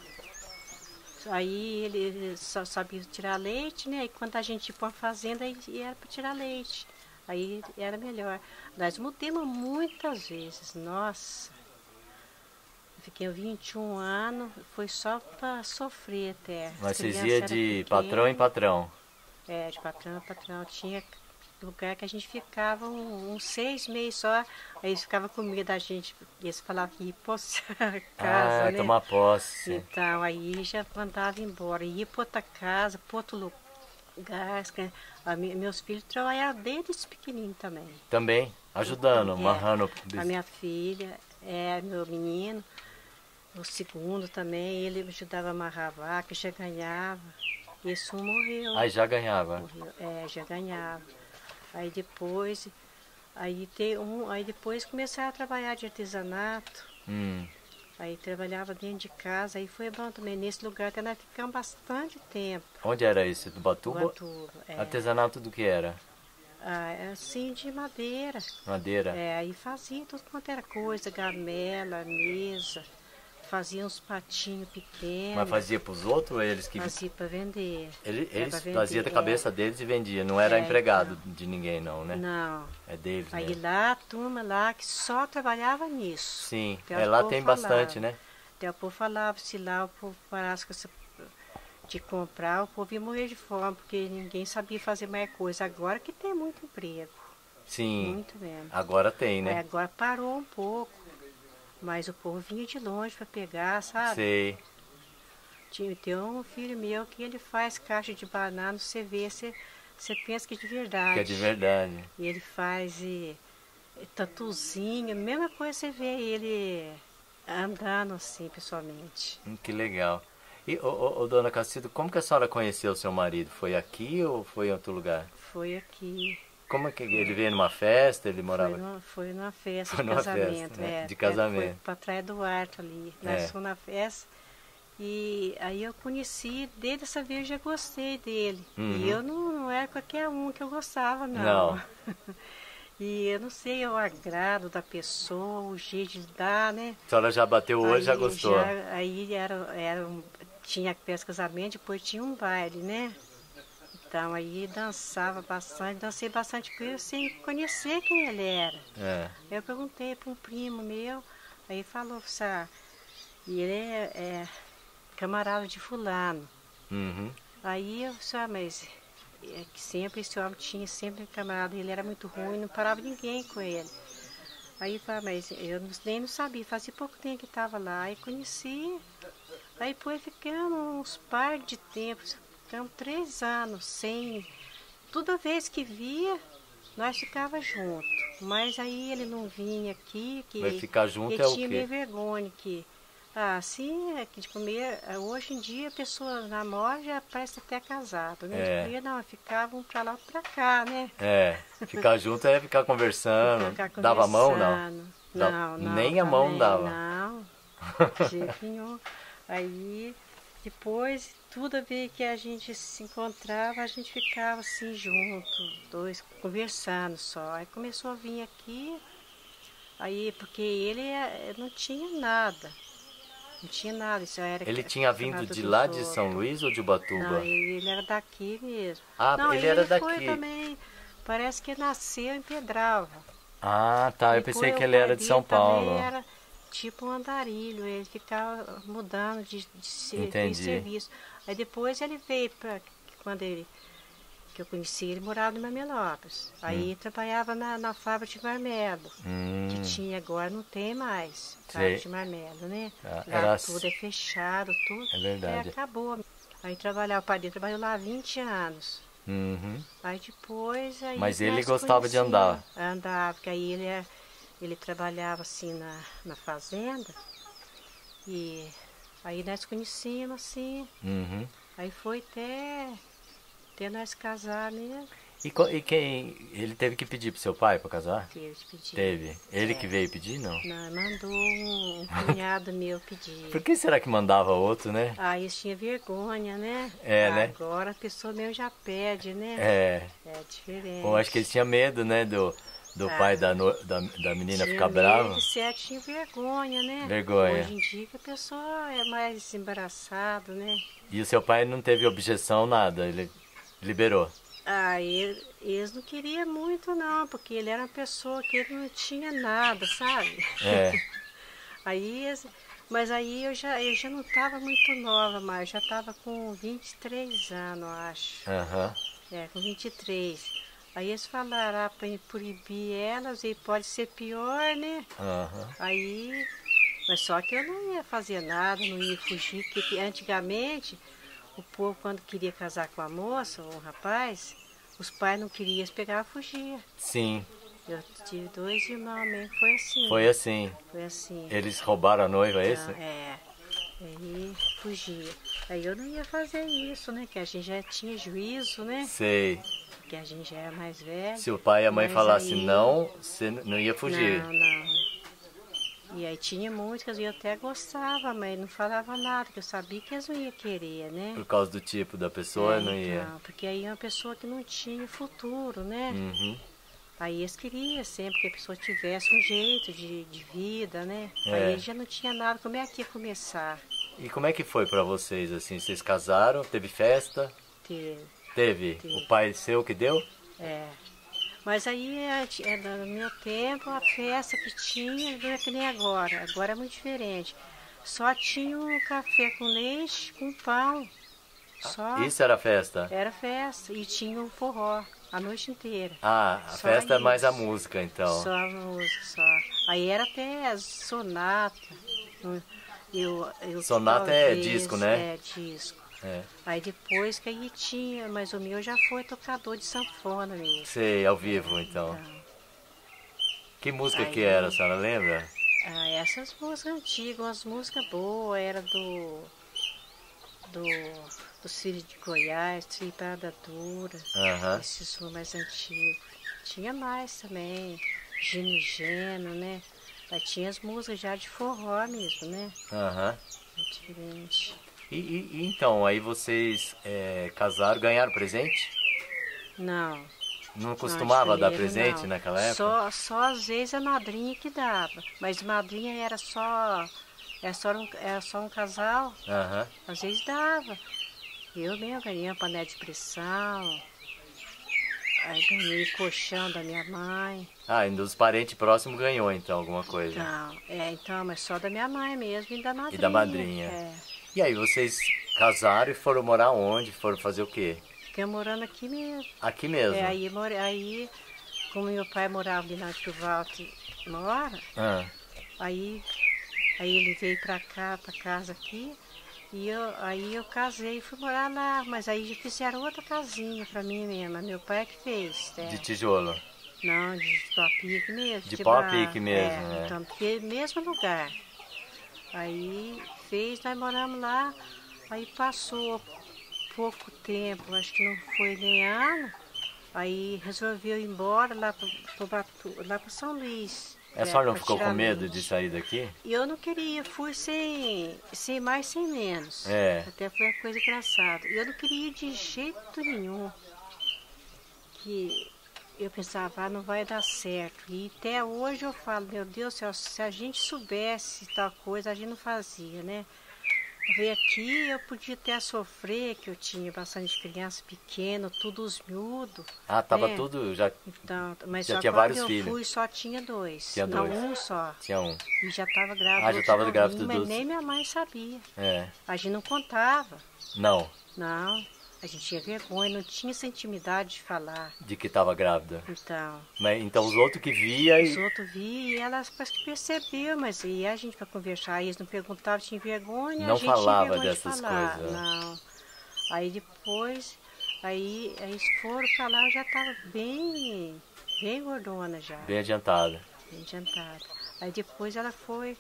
Aí ele só sabia tirar leite, né? E quando a gente ia para fazenda, aí era para tirar leite. Aí era melhor. Nós mudamos muitas vezes, nossa. Eu Fiquei 21 anos, foi só para sofrer até. As Mas vocês iam de patrão em patrão. É, de patrão a patrão. Tinha lugar que a gente ficava uns seis meses só, aí eles ficavam com medo da gente, eles falavam que ia poçar a casa, ah, né? tomar posse. Então, aí já mandava embora, ia para outra casa, para outro lugar. que a mi- meus filhos trabalhavam desde pequenininho também. Também, ajudando, É, amarrando. A minha filha, é, meu menino, o segundo também, ele ajudava a amarrar a vaca, já ganhava. Esse um morreu. Aí já ganhava. Morreu, É, já ganhava. Aí depois, aí tem um, aí depois começaram a trabalhar de artesanato. Hum. Aí trabalhava dentro de casa, aí foi bom também. Nesse lugar que nós ficamos bastante tempo. Onde era isso? Do Batuba? Ubatuba, é. Artesanato do que era? Ah, é assim de madeira. Madeira? É, aí fazia tudo quanto era coisa, gamela, mesa, fazia uns patinhos pequenos. Mas fazia pros outros ou eles que. Fazia para vender. Ele- É eles faziam da é. cabeça deles e vendia. Não era É, empregado então. de ninguém, não, né? Não. É deles Aí mesmo. lá, a turma lá que só trabalhava nisso. Sim, Até é, lá tem falava. bastante, né? Até o povo falava, se lá o povo parasse com essa, de comprar, o povo ia morrer de fome, porque ninguém sabia fazer mais coisa. Agora que tem muito emprego. Sim, Muito mesmo. agora tem, né? agora parou um pouco. Mas o povo vinha de longe para pegar, sabe? Sei. Tinha, tem um filho meu que ele faz caixa de banana, você vê, você, você pensa que é de verdade. Que é de verdade. E ele faz e, e tatuzinho, mesma coisa você vê ele andando assim, pessoalmente. Hum, Que legal. E, ô, ô, ô, dona Cacido, como que a senhora conheceu o seu marido? Foi aqui ou foi em outro lugar? Foi aqui. Como é que ele veio numa festa? Ele morava Foi, numa, foi numa festa Foi de numa casamento. festa, né? é, De é, casamento. Foi pra trás do Arto ali. É. Nós fomos na festa. E aí eu conheci, desde essa vez eu já gostei dele. Uhum. E eu não, não era qualquer um que eu gostava, Não. não. e eu não sei o agrado da pessoa, o jeito de dar, né? A senhora já bateu olho, já gostou. já- aí era, era tinha festa casamento, depois tinha um baile, né? Então aí dançava bastante, dancei bastante com ele sem conhecer quem ele era. É. Eu perguntei para um primo meu, aí falou, sabe, e ele é, é camarada de fulano. Uhum. Aí eu disse, ah, mas é que sempre esse homem tinha sempre camarada, ele era muito ruim, não parava ninguém com ele. Aí falei, mas eu nem não sabia, fazia pouco tempo que estava lá, aí conheci. Aí depois ficamos uns par de tempos, ficamos três anos sem. Toda vez que via, nós ficava junto. Mas aí ele não vinha aqui, que ficar junto ele é o tinha quê? meio vergonha que. Ah, assim, é que de comer, hoje em dia a pessoa namora já parece até casado, né? É. De comer, não, ficavam pra lá pra cá, né? É. Ficar junto é ficar conversando. Ficar Dava a mão, não? conversando. Não, não. nem a mão dava. Não, de jeito nenhum. Aí, depois, toda vez que a gente se encontrava, a gente ficava assim junto, dois, conversando só. Aí começou a vir aqui, aí, porque ele eh, não tinha nada. Não tinha nada, isso era Ele tinha vindo de lá de. São Luís ou de Ubatuba? Não, ele, ele era daqui mesmo. Ah, não, ele era foi daqui. também, parece que nasceu em Pedralva. Ah, tá. Eu pensei que ele era de São Paulo. Era tipo um andarilho, ele ficava mudando de, de, de serviço. Aí depois ele veio para quando ele que eu conheci, ele morava em Mamelópolis. Aí trabalhava na, na fábrica de marmelo, Hum, que tinha agora não tem mais. Fábrica de marmelo, né? Ah, era tudo é fechado, tudo. É verdade. É, acabou. Aí trabalhava, o pai dele trabalhou lá há 20 anos. uhum. Aí depois. Aí Mas ele gostava de andar. Andava, porque aí ele, é- ele trabalhava assim na, na fazenda. E aí nós conhecíamos assim. Uhum. Aí foi até, até nós casar mesmo. E, co- e quem. Ele teve que pedir pro seu pai pra casar? Teve que pedir. Teve. Ele É. que veio pedir, não? Não, mandou um, cunhado meu pedir. Por que será que mandava outro, né? Aí eles tinham vergonha, né? É, né? Agora a pessoa mesmo já pede, né? É. É diferente. Eu acho que eles tinham medo, né? Do, do pai da, no- da, da menina Tinha ficar brava. tinha vergonha, né? Vergonha. Hoje em dia que a pessoa é mais embaraçada, né? E o seu pai não teve objeção, nada. Ele liberou. Ah, ele- eles não queriam muito não, porque ele era uma pessoa que ele não tinha nada, sabe? É. Aí, mas aí eu já, eu já não estava muito nova mais, já estava com 23 anos, eu acho. Aham. É, com 23. Aí eles falaram, ah, para proibir elas, e pode ser pior, né? Aham. Aí, mas só que eu não ia fazer nada, não ia fugir, porque antigamente o povo quando queria casar com a moça ou o rapaz, os pais não queriam, eles pegavam e fugiam. Sim, Eu tive dois irmãos mesmo, foi assim. foi assim. Foi assim. Eles roubaram a noiva, é isso? Ah, é. Aí fugia. Aí eu não ia fazer isso, né? Que a gente já tinha juízo, né? Sei. Que a gente já era mais velho. Se o pai e a mãe falassem aí- não, você não ia fugir. Não, não. E aí tinha músicas e eu até gostava, mas não falava nada, porque eu sabia que eles não iam querer, né? Por causa do tipo da pessoa, É, não ia. então, porque aí é uma pessoa que não tinha futuro, né? Uhum. Aí eles queriam sempre que a pessoa tivesse um jeito de, de vida, né? É. Aí já não tinha nada, como é que ia começar? E como é que foi pra vocês, assim? Vocês casaram? Teve festa? Ter, Teve. Teve. O pai seu que deu? é. Mas aí, é, é, no meu tempo, a festa que tinha não é que nem agora. Agora é muito diferente. Só tinha um café com leite, com pão. Só. Isso era festa? Era festa. E tinha um forró a noite inteira. Ah, a Só festa é mais a música, então. Só a música, só. Aí era até sonata. Eu, eu, Sonata é disco, né? É, disco. É. Aí depois que aí tinha, mas o meu já foi tocador de sanfona mesmo. Sei, ao vivo, então. Então, Que música Aí- que era, a senhora lembra? ah, essas músicas antigas, umas músicas boas, era do. do. dos filhos de Goiás, Tripada Dura, Aham. esses são mais antigos. Tinha mais também, Gino Geno, né? Aí tinha as músicas já de forró mesmo, né? Aham. É diferente. E, e- e então, aí vocês é, casaram, ganharam presente? Não. Não não, costumava dar dinheiro, presente não. naquela época? Só, só às vezes a madrinha que dava. Mas madrinha era só. Era só um, era só um casal, Aham. às vezes dava. Eu mesmo ganhei uma panela de pressão. Aí ganhei colchão da minha mãe. Ah, ainda os parentes próximos ganhou então alguma coisa. Não, é, então, mas só da minha mãe mesmo e da madrinha. E da madrinha. É. E aí, vocês casaram e foram morar onde? Foram fazer o quê? Fiquei morando aqui mesmo. Aqui mesmo? É, aí, more, aí como meu pai morava ali na que o Walter mora, Ah, aí, aí ele veio pra cá, pra casa aqui, e eu, aí eu casei e fui morar lá, mas aí fizeram outra casinha pra mim mesma, meu pai é que fez. é. de tijolo. Não, de pau a pique mesmo. De tipo, pau a ah, pique mesmo, É, né? então, porque mesmo lugar. Aí fez, nós moramos lá, aí passou pouco tempo, acho que não foi nem ano, aí resolveu ir embora lá para São Luís. A senhora não ficou com medo de sair daqui? Eu não queria, fui sem, sem mais, sem menos. É. Até foi uma coisa engraçada. Eu não queria de jeito nenhum. Que eu pensava, ah, não vai dar certo. E até hoje eu falo, meu Deus do céu, se a gente soubesse tal coisa, a gente não fazia, né? Veio aqui, eu podia até sofrer, que eu tinha bastante criança pequena, tudo os miúdos. Ah, tava É. tudo, já Então, mas Já só tinha vários eu filhos? fui, só tinha dois. Tinha não, dois. um só. tinha um. E já estava grávida. Ah, já tava grávida Mas dos- nem minha mãe sabia. É. A gente não contava. Não, Não. A gente tinha vergonha, não tinha essa intimidade de falar. de que tava grávida. Então, Mas, então os outros que via os e. outros viam e elas parece que percebeu, mas e a gente para conversar, eles não perguntavam, tinha vergonha, Não a gente falava tinha vergonha dessas de falar. coisas? Não. Aí depois, aí, eles foram pra lá, já estava bem, bem gordona já. Bem adiantada. bem adiantada. Aí depois ela foi,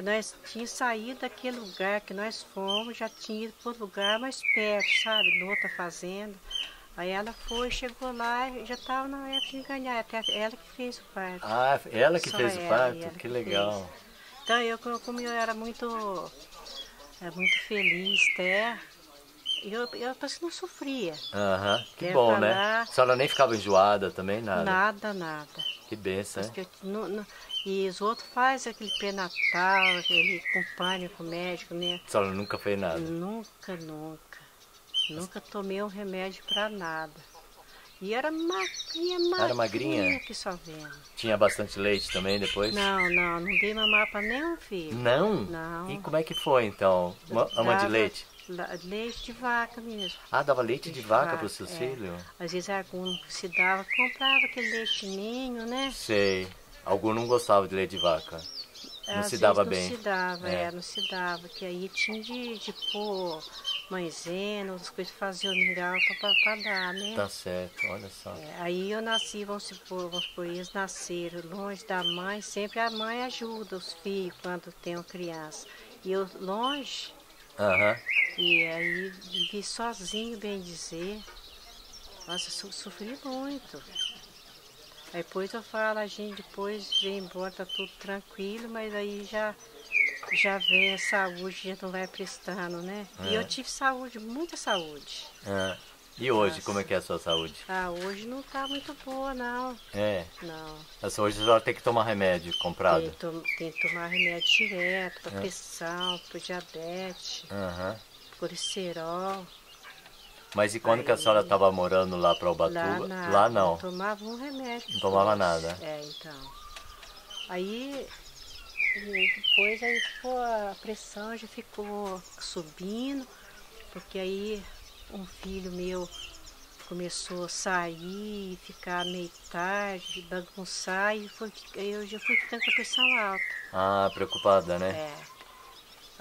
nós tínhamos saído daquele lugar que nós fomos, já tinha ido para outro lugar mais perto, sabe, noutra fazenda. Aí ela foi, chegou lá e já estava na época de ganhar, até ela que fez o parto. Ah, ela que Só fez o ela, parto? ela Que que legal. Então eu, como eu era muito, era muito feliz até, eu, eu parece que não sofria. Aham, que Quer bom, né? A senhora nem ficava enjoada também, nada? Nada, nada. Que benção, eu não- não- e os outros fazem aquele pré-natal, aquele com o médico, né? A senhora nunca fez nada. Nunca, nunca. Nunca tomei um remédio para nada. E era magrinha, magrinha. Era magrinha? que só vendo. Tinha bastante leite também depois? Não, não, não dei mamar para nenhum filho. Não? Não. E como é que foi então? Uma- Ama de leite? Leite de vaca mesmo. Ah, dava leite de de vaca vaca, para os seus é. filhos? Às vezes algum se dava, comprava aquele leite ninho, né? Sei. Algum não gostava de leite de vaca. Não Às se dava não bem. se dava, É. é. não se dava. Que aí tinha de, de pôr maisena, outras coisas, fazer o mingau para dar, né? Tá certo, olha só. É, aí eu nasci, vamos supor, vamos supor, eles nasceram longe da mãe, sempre a mãe ajuda os filhos quando tem uma criança. E eu longe, Aham. e aí vivi sozinho, bem dizer. Nossa, eu sofri muito. Aí depois eu falo, a gente depois vem embora, tá tudo tranquilo, mas aí já, já vem a saúde, já não vai prestando, né? E É. eu tive saúde, muita saúde. Ah, E hoje, Nossa. como é que é a sua saúde? Ah, hoje não tá muito boa, não. É. Não. Essa hoje a senhora tem que tomar remédio comprado. Tem, to- tem que tomar remédio direto para É. pressão, para diabetes, Aham. colesterol. Mas e quando que a senhora estava morando lá para Ubatuba? Lá, nada. Lá não. Tomava um remédio. Não tomava nada. É, então. Aí depois aí ficou a pressão já ficou subindo, porque aí um filho meu começou a sair, ficar meio tarde, bagunçar, e foi, eu já fui ficando com a pressão alta. Ah, preocupada, né? É.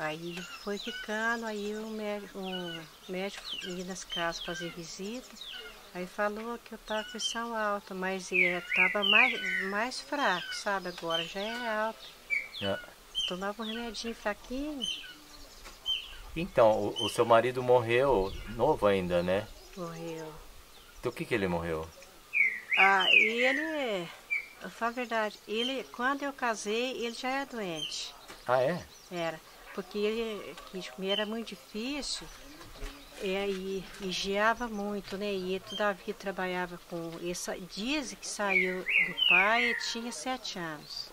Aí foi ficando, aí o médico, um médico ia nas casas fazer visita, aí falou que eu estava com pressão alta, mas estava mais, mais fraco, sabe? Agora já é alta. Ah. Tomava um remedinho fraquinho, Então, o, o seu marido morreu novo ainda, né? morreu. Do que que ele morreu? Ah, ele, eu falo a verdade, ele, quando eu casei, ele já era doente. Ah, é? Era, porque quis comer era muito difícil é, e, e geava muito, né? E ele toda a vida trabalhava com. Ele, sa- diz que saiu do pai e tinha sete anos.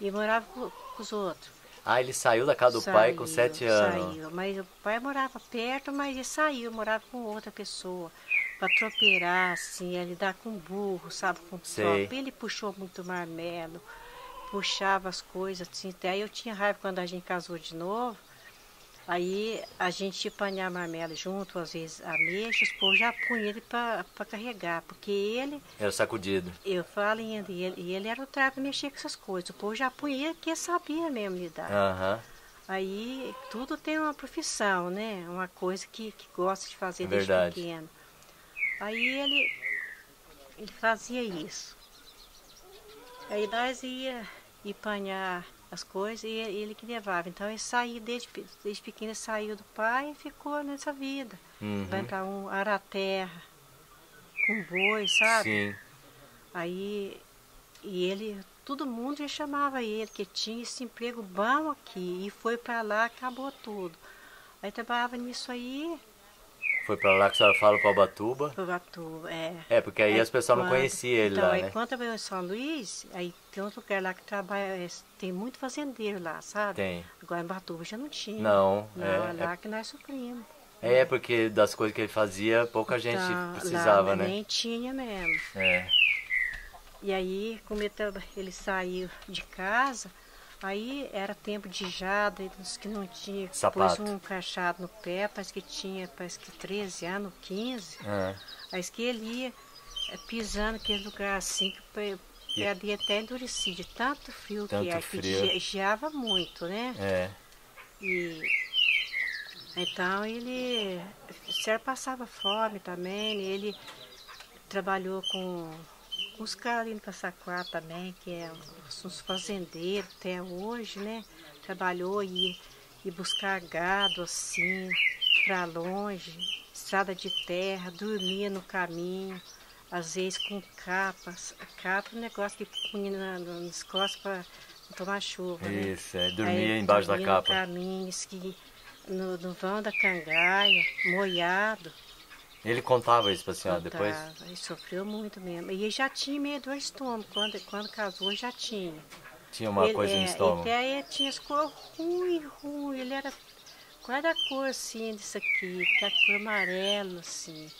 E morava com, com os outros. Ah, ele saiu da casa do saiu, pai com sete anos. Saiu, mas o pai morava perto, mas ele saiu, morava com outra pessoa. Para tropear, assim, a lidar com burro, sabe, com tropa. Ele puxou muito marmelo, puxava as coisas, assim, até eu tinha raiva quando a gente casou de novo. Aí a gente ia apanhar marmelo junto, às vezes ameixas, pô, já punha ele para carregar, porque ele, Era sacudido. eu falo ainda, e ele, e ele era o trago para mexer com essas coisas. O povo já punha que sabia mesmo lidar. Aham. Aí tudo tem uma profissão, né? Uma coisa que, que gosta de fazer É desde verdade. pequeno. Aí ele, ele fazia isso. Aí nós ia ir apanhar as coisas e ele que levava. Então ele saía desde, desde pequeno, saiu do pai e ficou nessa vida. Uhum. Vai para um araterra, com boi, sabe? Sim. Aí, e ele, todo mundo já chamava ele, que tinha esse emprego bom aqui, e foi para lá, acabou tudo. Aí trabalhava nisso aí, Foi pra lá que a senhora fala pra Ubatuba. foi Batuba, é. É, porque aí, as pessoas não quando- conheciam ele então, lá, aí né? quando trabalhou em São Luís, aí tem outro lugar lá que trabalha, é, tem muito fazendeiro lá, sabe? Tem. Agora em Batuba já não tinha. Não, Não, é, é lá que nós suprimos. É, porque das coisas que ele fazia, pouca gente Então, precisava, lá né? Nem tinha mesmo. É. E aí, como ele saiu de casa, aí era tempo de jada, disse que não tinha, Sapato. pôs um crachado no pé, parece que tinha, parece que 13 anos, 15. Ah, Aí que ele ia eh, pisando naquele lugar assim, que dele até endurecia, de tanto frio Tanto que era, frio. que ge- geava muito, né? é. E então ele certo passava fome também, ele trabalhou com os caras ali no Passaquá também, que é uns uns fazendeiros até hoje, né? Trabalhou e e buscar gado assim, para longe, estrada de terra, dormia no caminho, às vezes com capas. Capa é um negócio que punha na- nas costas para tomar chuva, né? Isso, é. Dormia Aí, embaixo da dormia capa. No caminho, que no, no vão da cangaia, moiado. Ele contava isso pra senhora depois? Ele sofreu muito mesmo. E ele já tinha medo do estômago. Quando, quando casou, já tinha. Tinha uma ele, coisa no é, estômago. Até tinha as cores ruim, ruim. Ele era quase a cor assim disso aqui, que a cor amarela, assim.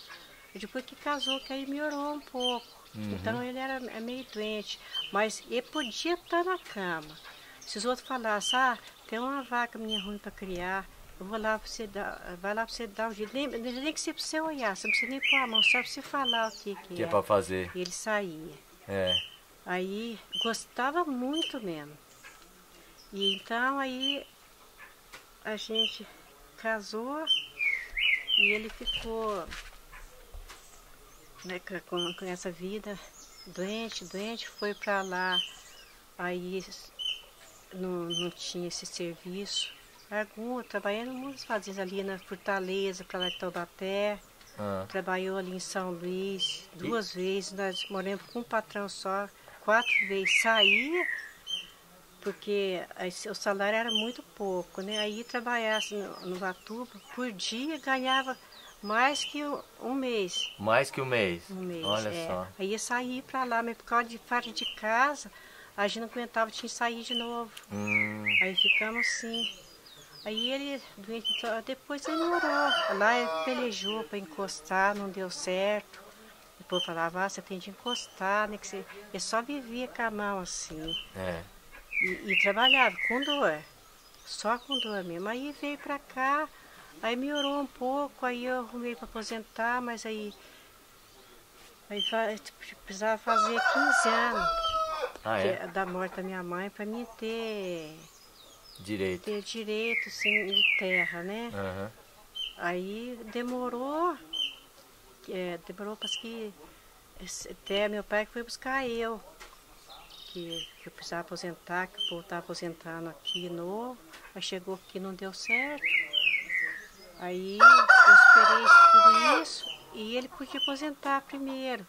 E depois que casou, que aí melhorou um pouco. Uhum. Então ele era é meio doente. Mas ele podia estar na cama. Se os outros falassem, ah, tem uma vaca minha ruim para criar, vou lá para você dar, vai lá para você dar o jeito. Nem, nem que você pra você olhar, você não precisa nem pôr a mão, só para você falar o que, que, Que é é. pra fazer. Ele saía. É. Aí gostava muito mesmo. E então aí a gente casou e ele ficou né, com, com essa vida doente, doente, foi para lá, aí não, não tinha esse serviço. Algum, trabalhando muitas fazendas ali na Fortaleza, para lá de Taubaté. Ah, Trabalhou ali em São Luís duas vezes, nós moramos com um patrão só, quatro vezes. Saía, porque o salário era muito pouco, né? Aí trabalhasse no, no Batuba, por dia ganhava mais que um, mês. mais que um mês. Um mês. Olha é. só. Aí ia sair para lá, mas por causa de falta de casa, a gente não aguentava, tinha que sair de novo. Hum, Aí ficamos assim. Aí ele, doente, depois ele morou. Lá ele pelejou para encostar, não deu certo. Depois falava, ah, você tem de encostar, né? Que você... Ele só vivia com a mão assim. é. E, e trabalhava com dor. Só com dor mesmo. Aí veio para cá, aí melhorou um pouco, aí eu arrumei para aposentar, mas aí. Aí precisava fazer 15 anos Ah, é? da morte da minha mãe para mim ter Direito. ter direito assim, de terra, né? Aham. Aí demorou, é, demorou parece que até meu pai que foi buscar eu, que, que eu precisava aposentar, que o povo estava aposentando aqui novo, aí chegou aqui não deu certo. Aí eu esperei tudo isso e ele podia aposentar primeiro.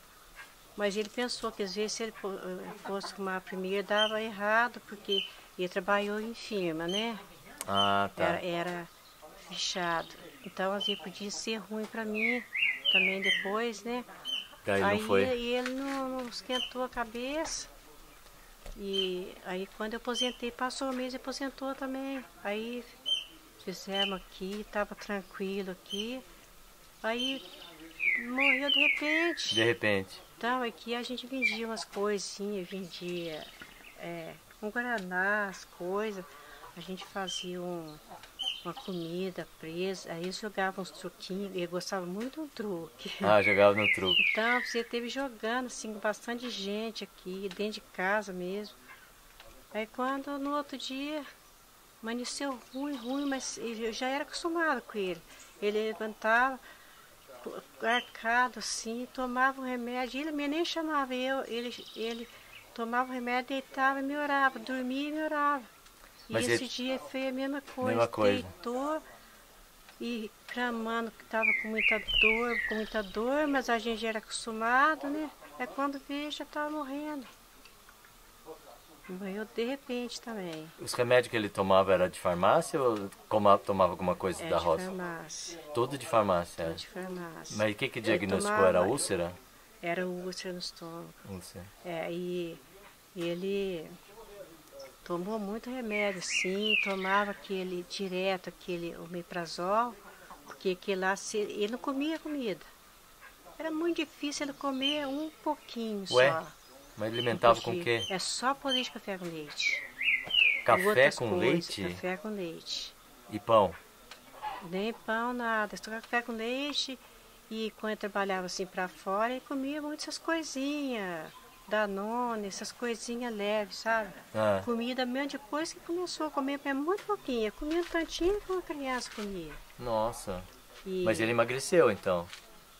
Mas ele pensou que às vezes se ele eh, fosse arrumar primeiro dava errado, porque ele trabalhou em firma, né? Ah, tá. era, era fechado. Então, vezes podia ser ruim para mim também depois, né? Aí Aí não foi. ele não, não esquentou a cabeça E aí quando eu aposentei, passou um mês e aposentou também. Aí fizemos aqui, estava tranquilo aqui. Aí morreu de repente. De repente. Então aqui a gente vendia umas coisinhas, vendia é, um guaraná, as coisas. A gente fazia um, uma comida presa, aí jogava uns truquinhos, ele gostava muito do truque. Ah, jogava no truque. Então você teve jogando assim, com bastante gente aqui, dentro de casa mesmo. Aí quando no outro dia amanheceu ruim, ruim, mas eu já era acostumado com ele. Ele levantava, arcado assim, tomava o remédio, ele nem chamava eu, ele, ele tomava o remédio, deitava e me orava, dormia e me orava. Mas e esse ele... dia foi a mesma coisa. Mesma coisa. Deitou e clamando que estava com muita dor, com muita dor, mas a gente era acostumado, né? É quando veio já estava morrendo. Morreu de repente também. Os remédios que ele tomava era de farmácia ou tomava alguma coisa é da roça? de farmácia. Tudo de farmácia? Tudo de farmácia. Mas o que que diagnosticou? Tomava... Era úlcera? Era úlcera no estômago. Úlcera. É, e ele tomou muito remédio, sim, tomava aquele direto, aquele omeprazol, porque aquele lá, ele não comia comida. Era muito difícil ele comer um pouquinho Ué? só. Mas alimentava com o quê? É só pão de café com leite. Café com coisas, leite? Café com leite. E pão? Nem pão, nada. Só café com leite. E quando eu trabalhava assim para fora, ele comia muitas coisinhas Danone, essas coisinhas leves, sabe? Ah. Comida mesmo, depois que começou a comer, é muito pouquinho. Comia um tantinho que uma criança comia. Nossa. E... Mas ele emagreceu então?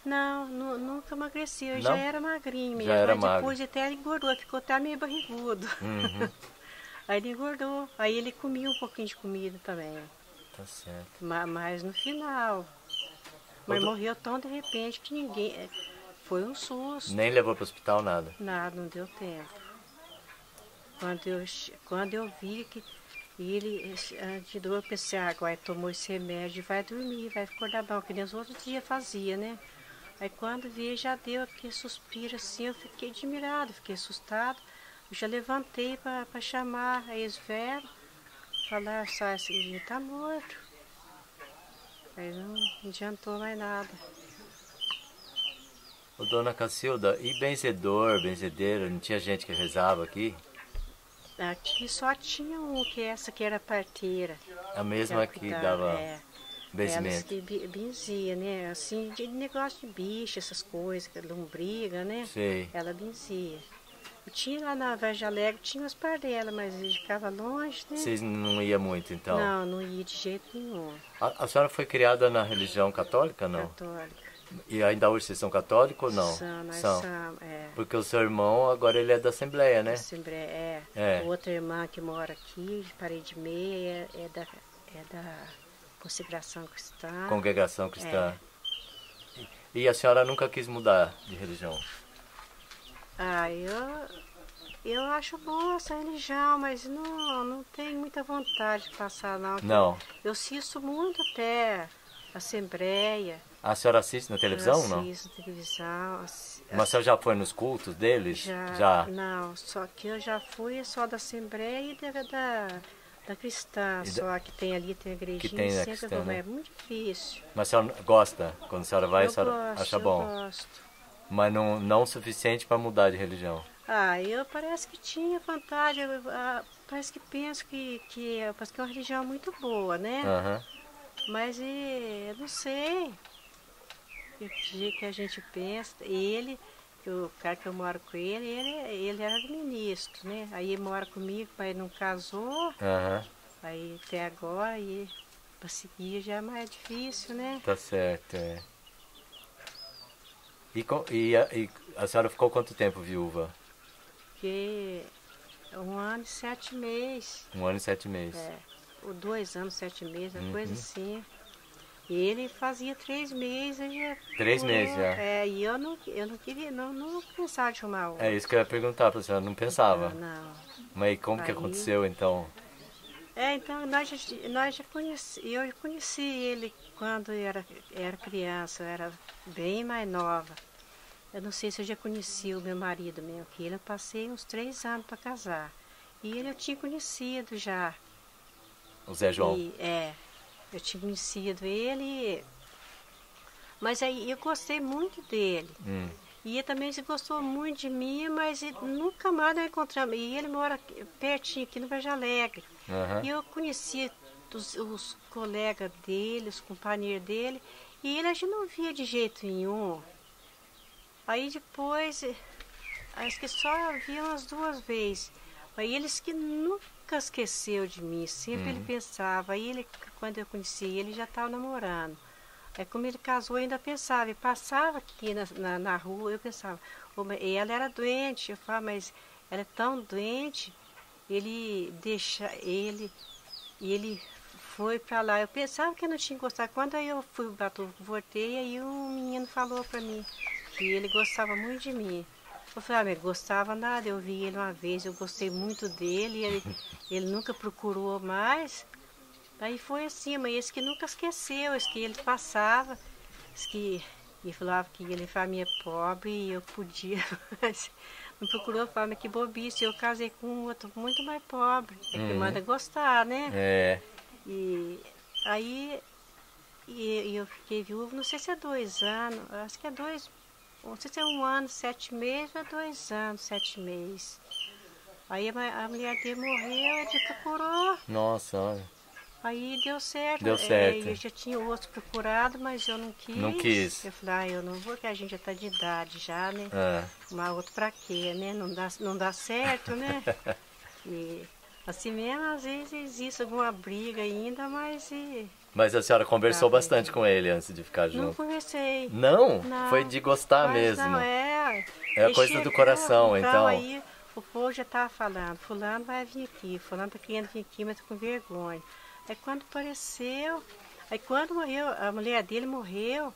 Não, nunca emagreceu. Não? Já era magrinho mesmo. Já era mas magro. depois até ele engordou, ficou até meio barrigudo. Uhum. Aí ele engordou. Aí ele comia um pouquinho de comida também. Tá certo. Mas no final. Mas morreu tão de repente que ninguém. Foi um susto. Nem levou para o hospital nada? Nada, não deu tempo. Quando eu, quando eu vi que ele, de eu pensei, ah, agora tomou esse remédio, vai dormir, vai acordar bom, que nem os outros dias fazia, né? Aí quando vi, já deu aquele suspiro assim, eu fiquei admirado, fiquei assustado. Eu já levantei para chamar a ex-vero, falar, só assim, ele está morto. Aí não adiantou mais nada. Ô, dona Cacilda, e benzedor, benzedeira, não tinha gente que rezava aqui? Aqui só tinha um, que essa que era parteira. A mesma que, que dava é, benzimento? que benzia, né? Assim, de negócio de bicho, essas coisas, lombriga, né? Sei. Ela benzia. Tinha lá na Vargem Alegre, tinha as pardelas, mas ele ficava longe, né? Vocês não iam muito, então? Não, não ia de jeito nenhum. A, a senhora foi criada na religião católica, não? Católica. E ainda hoje vocês são católicos ou não? São, nós são. somos, é. Porque o seu irmão agora ele é da Assembleia, né? Assembleia, é. é. Outra irmã que mora aqui, de parede meia, é, é, da, é da consagração cristã. Congregação cristã. É. E, e a senhora nunca quis mudar de religião? Ah, eu, eu acho boa essa religião, mas não, não tenho muita vontade de passar, não. Não. Eu assisto muito até Assembleia. A senhora assiste na televisão, eu não? Assisto na televisão. Mas a senhora já foi nos cultos deles? Já, já. Não, só que eu já fui só da Assembleia e da, da, da cristã, da- só que tem ali, tem a igrejinha, Que tem sempre cristã, eu né? é muito difícil. Mas a senhora gosta? Quando a senhora vai, a eu senhora gosto, acha eu bom? gosto. Mas não, não o suficiente para mudar de religião. Ah, eu parece que tinha vontade, eu, ah, parece que penso que, que, parece que é uma religião muito boa, né? Aham. Mas eh, eu não sei o que que a gente pensa. Ele, o cara que eu moro com ele, ele, ele era ministro, né? Aí ele mora comigo, mas não casou, Aham. aí até agora, e para seguir já é mais difícil, né? Tá certo, é. E, e, a, e a senhora ficou quanto tempo viúva? Porque um ano e sete meses, Um ano e sete meses. é, ou dois anos, sete meses, uma Uhum. coisa assim. E ele fazia três meses, Três meses já. É, e eu não, eu não queria, não, não pensava de outro. É isso que eu ia perguntar pra senhora, não pensava. Não. Mas e como que Aí- aconteceu então? É, então nós já, nós já conheci, eu conheci ele quando eu era, era criança, eu era bem mais nova. Eu não sei se eu já conheci o meu marido mesmo, que ele eu passei uns três anos para casar. E ele eu tinha conhecido já. O Zé João? E, é, eu tinha conhecido ele, mas aí eu gostei muito dele. Hum. E ele também se gostou muito de mim, mas nunca mais nós encontramos. E ele mora pertinho aqui no Veja Alegre. Uhum. E eu conhecia os, os, colegas dele, os companheiros dele, e ele a gente não via de jeito nenhum. Aí depois, acho que só via umas duas vezes. Aí eles que nunca esqueceu de mim, sempre uhum. ele pensava. Aí ele, quando eu conheci ele, já estava namorando. É como ele casou, eu ainda pensava, e passava aqui na, na, na rua, eu pensava, e ela era doente, eu falava, mas ela é tão doente, ele deixa ele, e ele foi para lá. Eu pensava que eu não tinha gostado. Quando eu fui voltei, aí o menino falou para mim que ele gostava muito de mim. Eu falei, ah, mas gostava nada, eu vi ele uma vez, eu gostei muito dele, ele, ele nunca procurou mais. Aí foi assim, mas esse que nunca esqueceu, esse que ele passava, esse que ele falava que ele família pobre e eu podia, mas não procurou falar, que bobice, eu casei com um outro muito mais pobre, é que uhum. manda gostar, né? É. E aí e, e eu fiquei viúva, não sei se é dois anos, acho que é dois, não sei se é um ano, sete meses ou é dois anos, sete meses. Aí a, a mulher dele morreu, ele procurou. Nossa, olha. Aí deu certo. Deu certo. É, eu já tinha o outro procurado, mas eu não quis. Não quis. Eu falei, ah, eu não vou, que a gente já tá de idade já, né? É. Uma outra pra quê, né? Não dá, não dá certo, né? e assim mesmo, às vezes existe alguma briga ainda, mas. E... Mas a senhora conversou ah, bastante com ele antes de ficar junto? Não conversei. Não? não Foi de gostar mesmo. Não, é. É a coisa do coração, então. Aí o povo já tava falando, fulano vai vir aqui, fulano tá querendo vir aqui, mas tá com vergonha. Aí quando apareceu, aí quando morreu, a mulher dele morreu,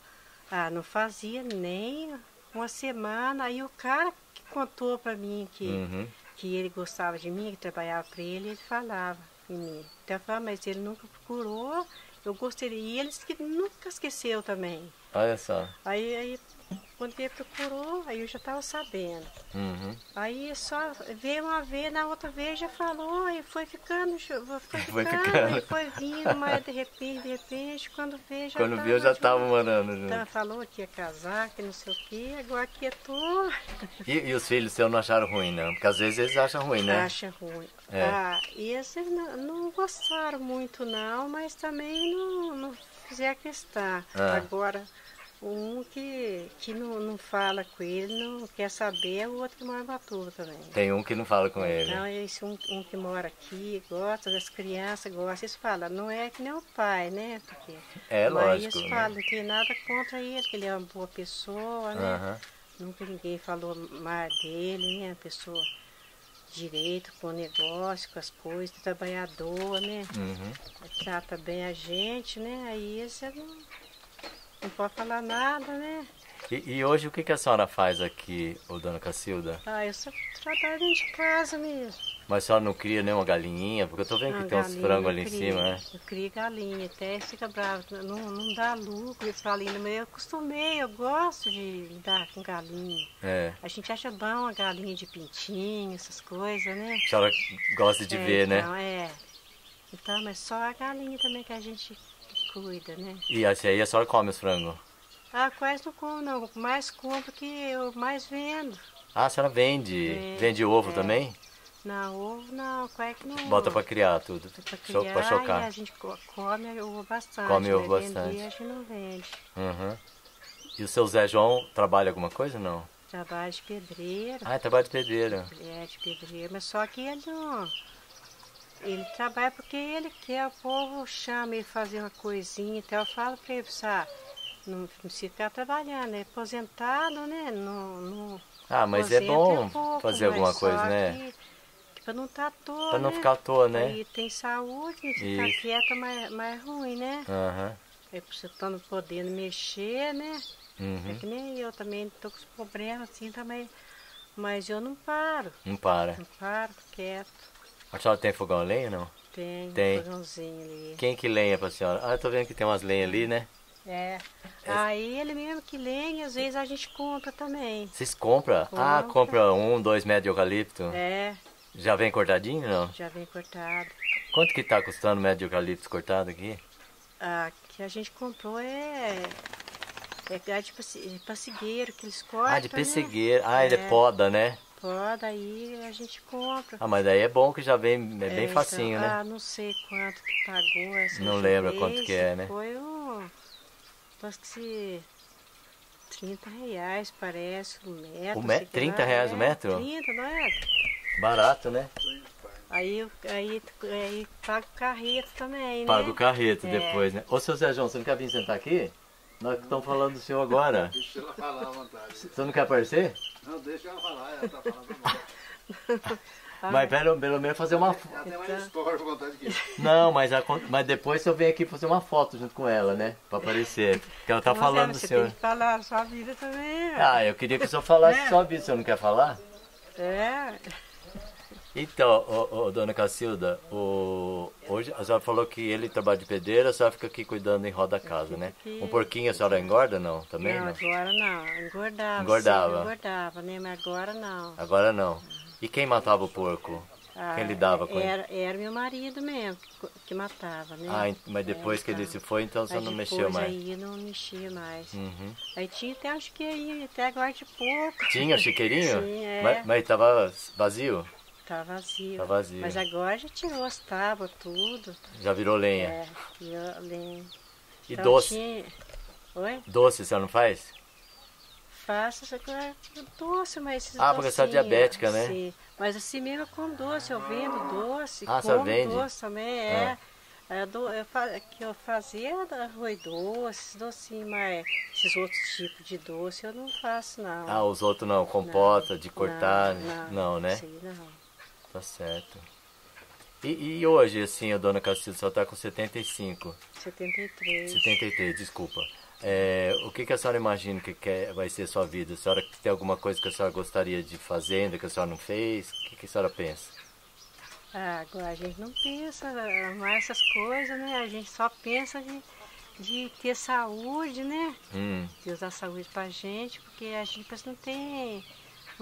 ah, não fazia nem uma semana, aí o cara que contou para mim que, uhum. que ele gostava de mim, que trabalhava para ele, ele falava em mim. Então eu falava, mas ele nunca procurou, eu gostaria, e ele que nunca esqueceu também. Olha só. Aí, aí quando ele procurou, aí eu já estava sabendo. Uhum. Aí só veio uma vez, na outra vez já falou, e foi ficando, foi ficando, foi ficando. e foi vindo, mas de repente, de repente, quando veio já Quando viu, já estava morando. Então, falou que ia casar, que não sei o quê, agora aqui é tudo. E, e os filhos seus não acharam ruim, não? Porque às vezes eles acham ruim, né? Acham ruim. É. Ah, e esses não, não gostaram muito, não, mas também não, não fizeram questão. Ah. Agora um que, que não, não fala com ele, não quer saber, é o outro que mora em Batuba também. Tem um que não fala com ele. Não, esse um, um que mora aqui, gosta das crianças, gosta. Eles falam, não é que nem o pai, né? Porque, é mas lógico. Eles né? falam, não tem nada contra ele, que ele é uma boa pessoa, né? Uhum. Nunca ninguém falou mais dele, né? Pessoa direito com o negócio, com as coisas, trabalhador, né? Uhum. Trata bem a gente, né? Aí esse não não pode falar nada, né? E, e, hoje o que, que a senhora faz aqui, ô dona Cacilda? Ah, eu só trabalho dentro de casa mesmo. Mas a senhora não cria nenhuma galinhinha? Porque eu tô vendo que tem uns frangos ali em cima, né? Eu crio galinha, até fica bravo, não, não dá lucro esse galinha, mas eu acostumei, eu gosto de lidar com galinha. É. A gente acha bom a galinha de pintinho, essas coisas, né? A senhora gosta de é, ver, então, né? É. Então, mas só a galinha também que a gente cuida, né? E aí a senhora come os frangos? Ah, quase não como, não. Mais compro que eu mais vendo. Ah, a senhora vende? É, vende ovo é. também? Não, ovo não, quase que não. Bota pra criar tudo. Pra criar, pra chocar. a gente come ovo bastante. Come né? ovo bastante. Vender, a gente não vende. Uhum. E o seu Zé João trabalha alguma coisa ou não? Trabalha de pedreiro. Ah, trabalha de pedreiro. É, de pedreiro, mas só que ele não ele trabalha porque ele quer, o povo chama ele fazer uma coisinha, então eu falo para ele, sabe, não, não precisa ficar trabalhando, é aposentado, né? Não, não, ah, mas é bom pouco, fazer alguma coisa, né? Que, que para não estar tá à toa. Para não né? ficar à toa, né? E tem saúde, ficar Isso. quieta mais, mais ruim, né? Uhum. É você estando podendo mexer, né? Uhum. É que nem eu também estou com os problemas assim também. Mas eu não paro. Não para. Não paro, quieto. A senhora tem fogão a lenha não? Tem, tem. Um fogãozinho ali. Quem que lenha pra senhora? Ah, eu tô vendo que tem umas lenhas ali, né? É. Aí ele mesmo que lenha, às vezes a gente compra também. Vocês compram? Compra. Ah, compra um, dois metros de eucalipto? É. Já vem cortadinho não? Já vem cortado. Quanto que tá custando o metro de eucalipto cortado aqui? Ah, que a gente comprou é. É de pessegueiro que eles cortam. Ah, de pessegueiro. Né? Ah, ele é poda, né? Poda, aí a gente compra. Ah, mas daí é bom que já vem é, bem então, facinho, então, né? Ah, não sei quanto que pagou essa Não lembro quanto que é, né? Foi um. Acho que se. 30 reais parece o metro. O metro? 30 reais é, o metro? 30, não é? Barato, né? Aí, aí, aí paga o carreto também, né? Paga o carreto é. depois, né? Ô, seu Zé João, você não quer vir sentar aqui? Nós estamos falando do senhor agora. Deixa ela falar à vontade. Você não quer aparecer? Não, deixa ela falar, ela está falando Mas pelo, pelo menos fazer uma foto. Ela tem mais história pra contar aqui. Não, mas, a, mas depois eu venho aqui fazer uma foto junto com ela, né? Pra aparecer. Porque ela tá falando do você senhor. Tem que falar a sua vida também. Ah, eu queria que o senhor falasse é. sua vida, o senhor não quer falar? É. Então, ô, ô, dona Cacilda, o, hoje a senhora falou que ele trabalha de pedreira, a senhora fica aqui cuidando em roda casa, né? Um porquinho a senhora engorda não? Também não? Não, agora não. Engordava. Engordava. Sim, engordava, né? Mas agora não. Agora não. E quem matava o porco? Ah, quem lidava com era, ele? Era meu marido mesmo que, que matava, né? Ah, mas depois é, que ele se foi, então você não mexeu mais? aí não mexia mais. Uhum. Aí tinha até um chiqueirinho, até agora de porco. Tinha chiqueirinho? Sim, é. Mas, mas tava vazio? Tá vazio. Tá vazio. Mas agora já tirou as tábuas, tudo. Já virou lenha? É, virou lenha. E então, doce? Tinha... Oi? Doce você não faz? Faço, só que é doce, mas esses Ah, porque você é diabética, né? Sim. Mas assim mesmo com doce, eu vendo doce, ah, como vende? doce também, é. Ah. é do, eu, que eu fazia arroz doce, docinho, mas esses outros tipos de doce eu não faço, não. Ah, os outros não, compota, não, de cortar, não, não, não né? Sim, não. Tá certo. E, e hoje, assim, a dona Castilho só tá com 75? 73. 73, desculpa. É, o que, que a senhora imagina que quer, vai ser a sua vida? A senhora tem alguma coisa que a senhora gostaria de fazer, ainda que a senhora não fez? O que, que a senhora pensa? Ah, agora a gente não pensa mais essas coisas, né? A gente só pensa de, de ter saúde, né? Hum. Deus dá saúde pra gente, porque a gente não tem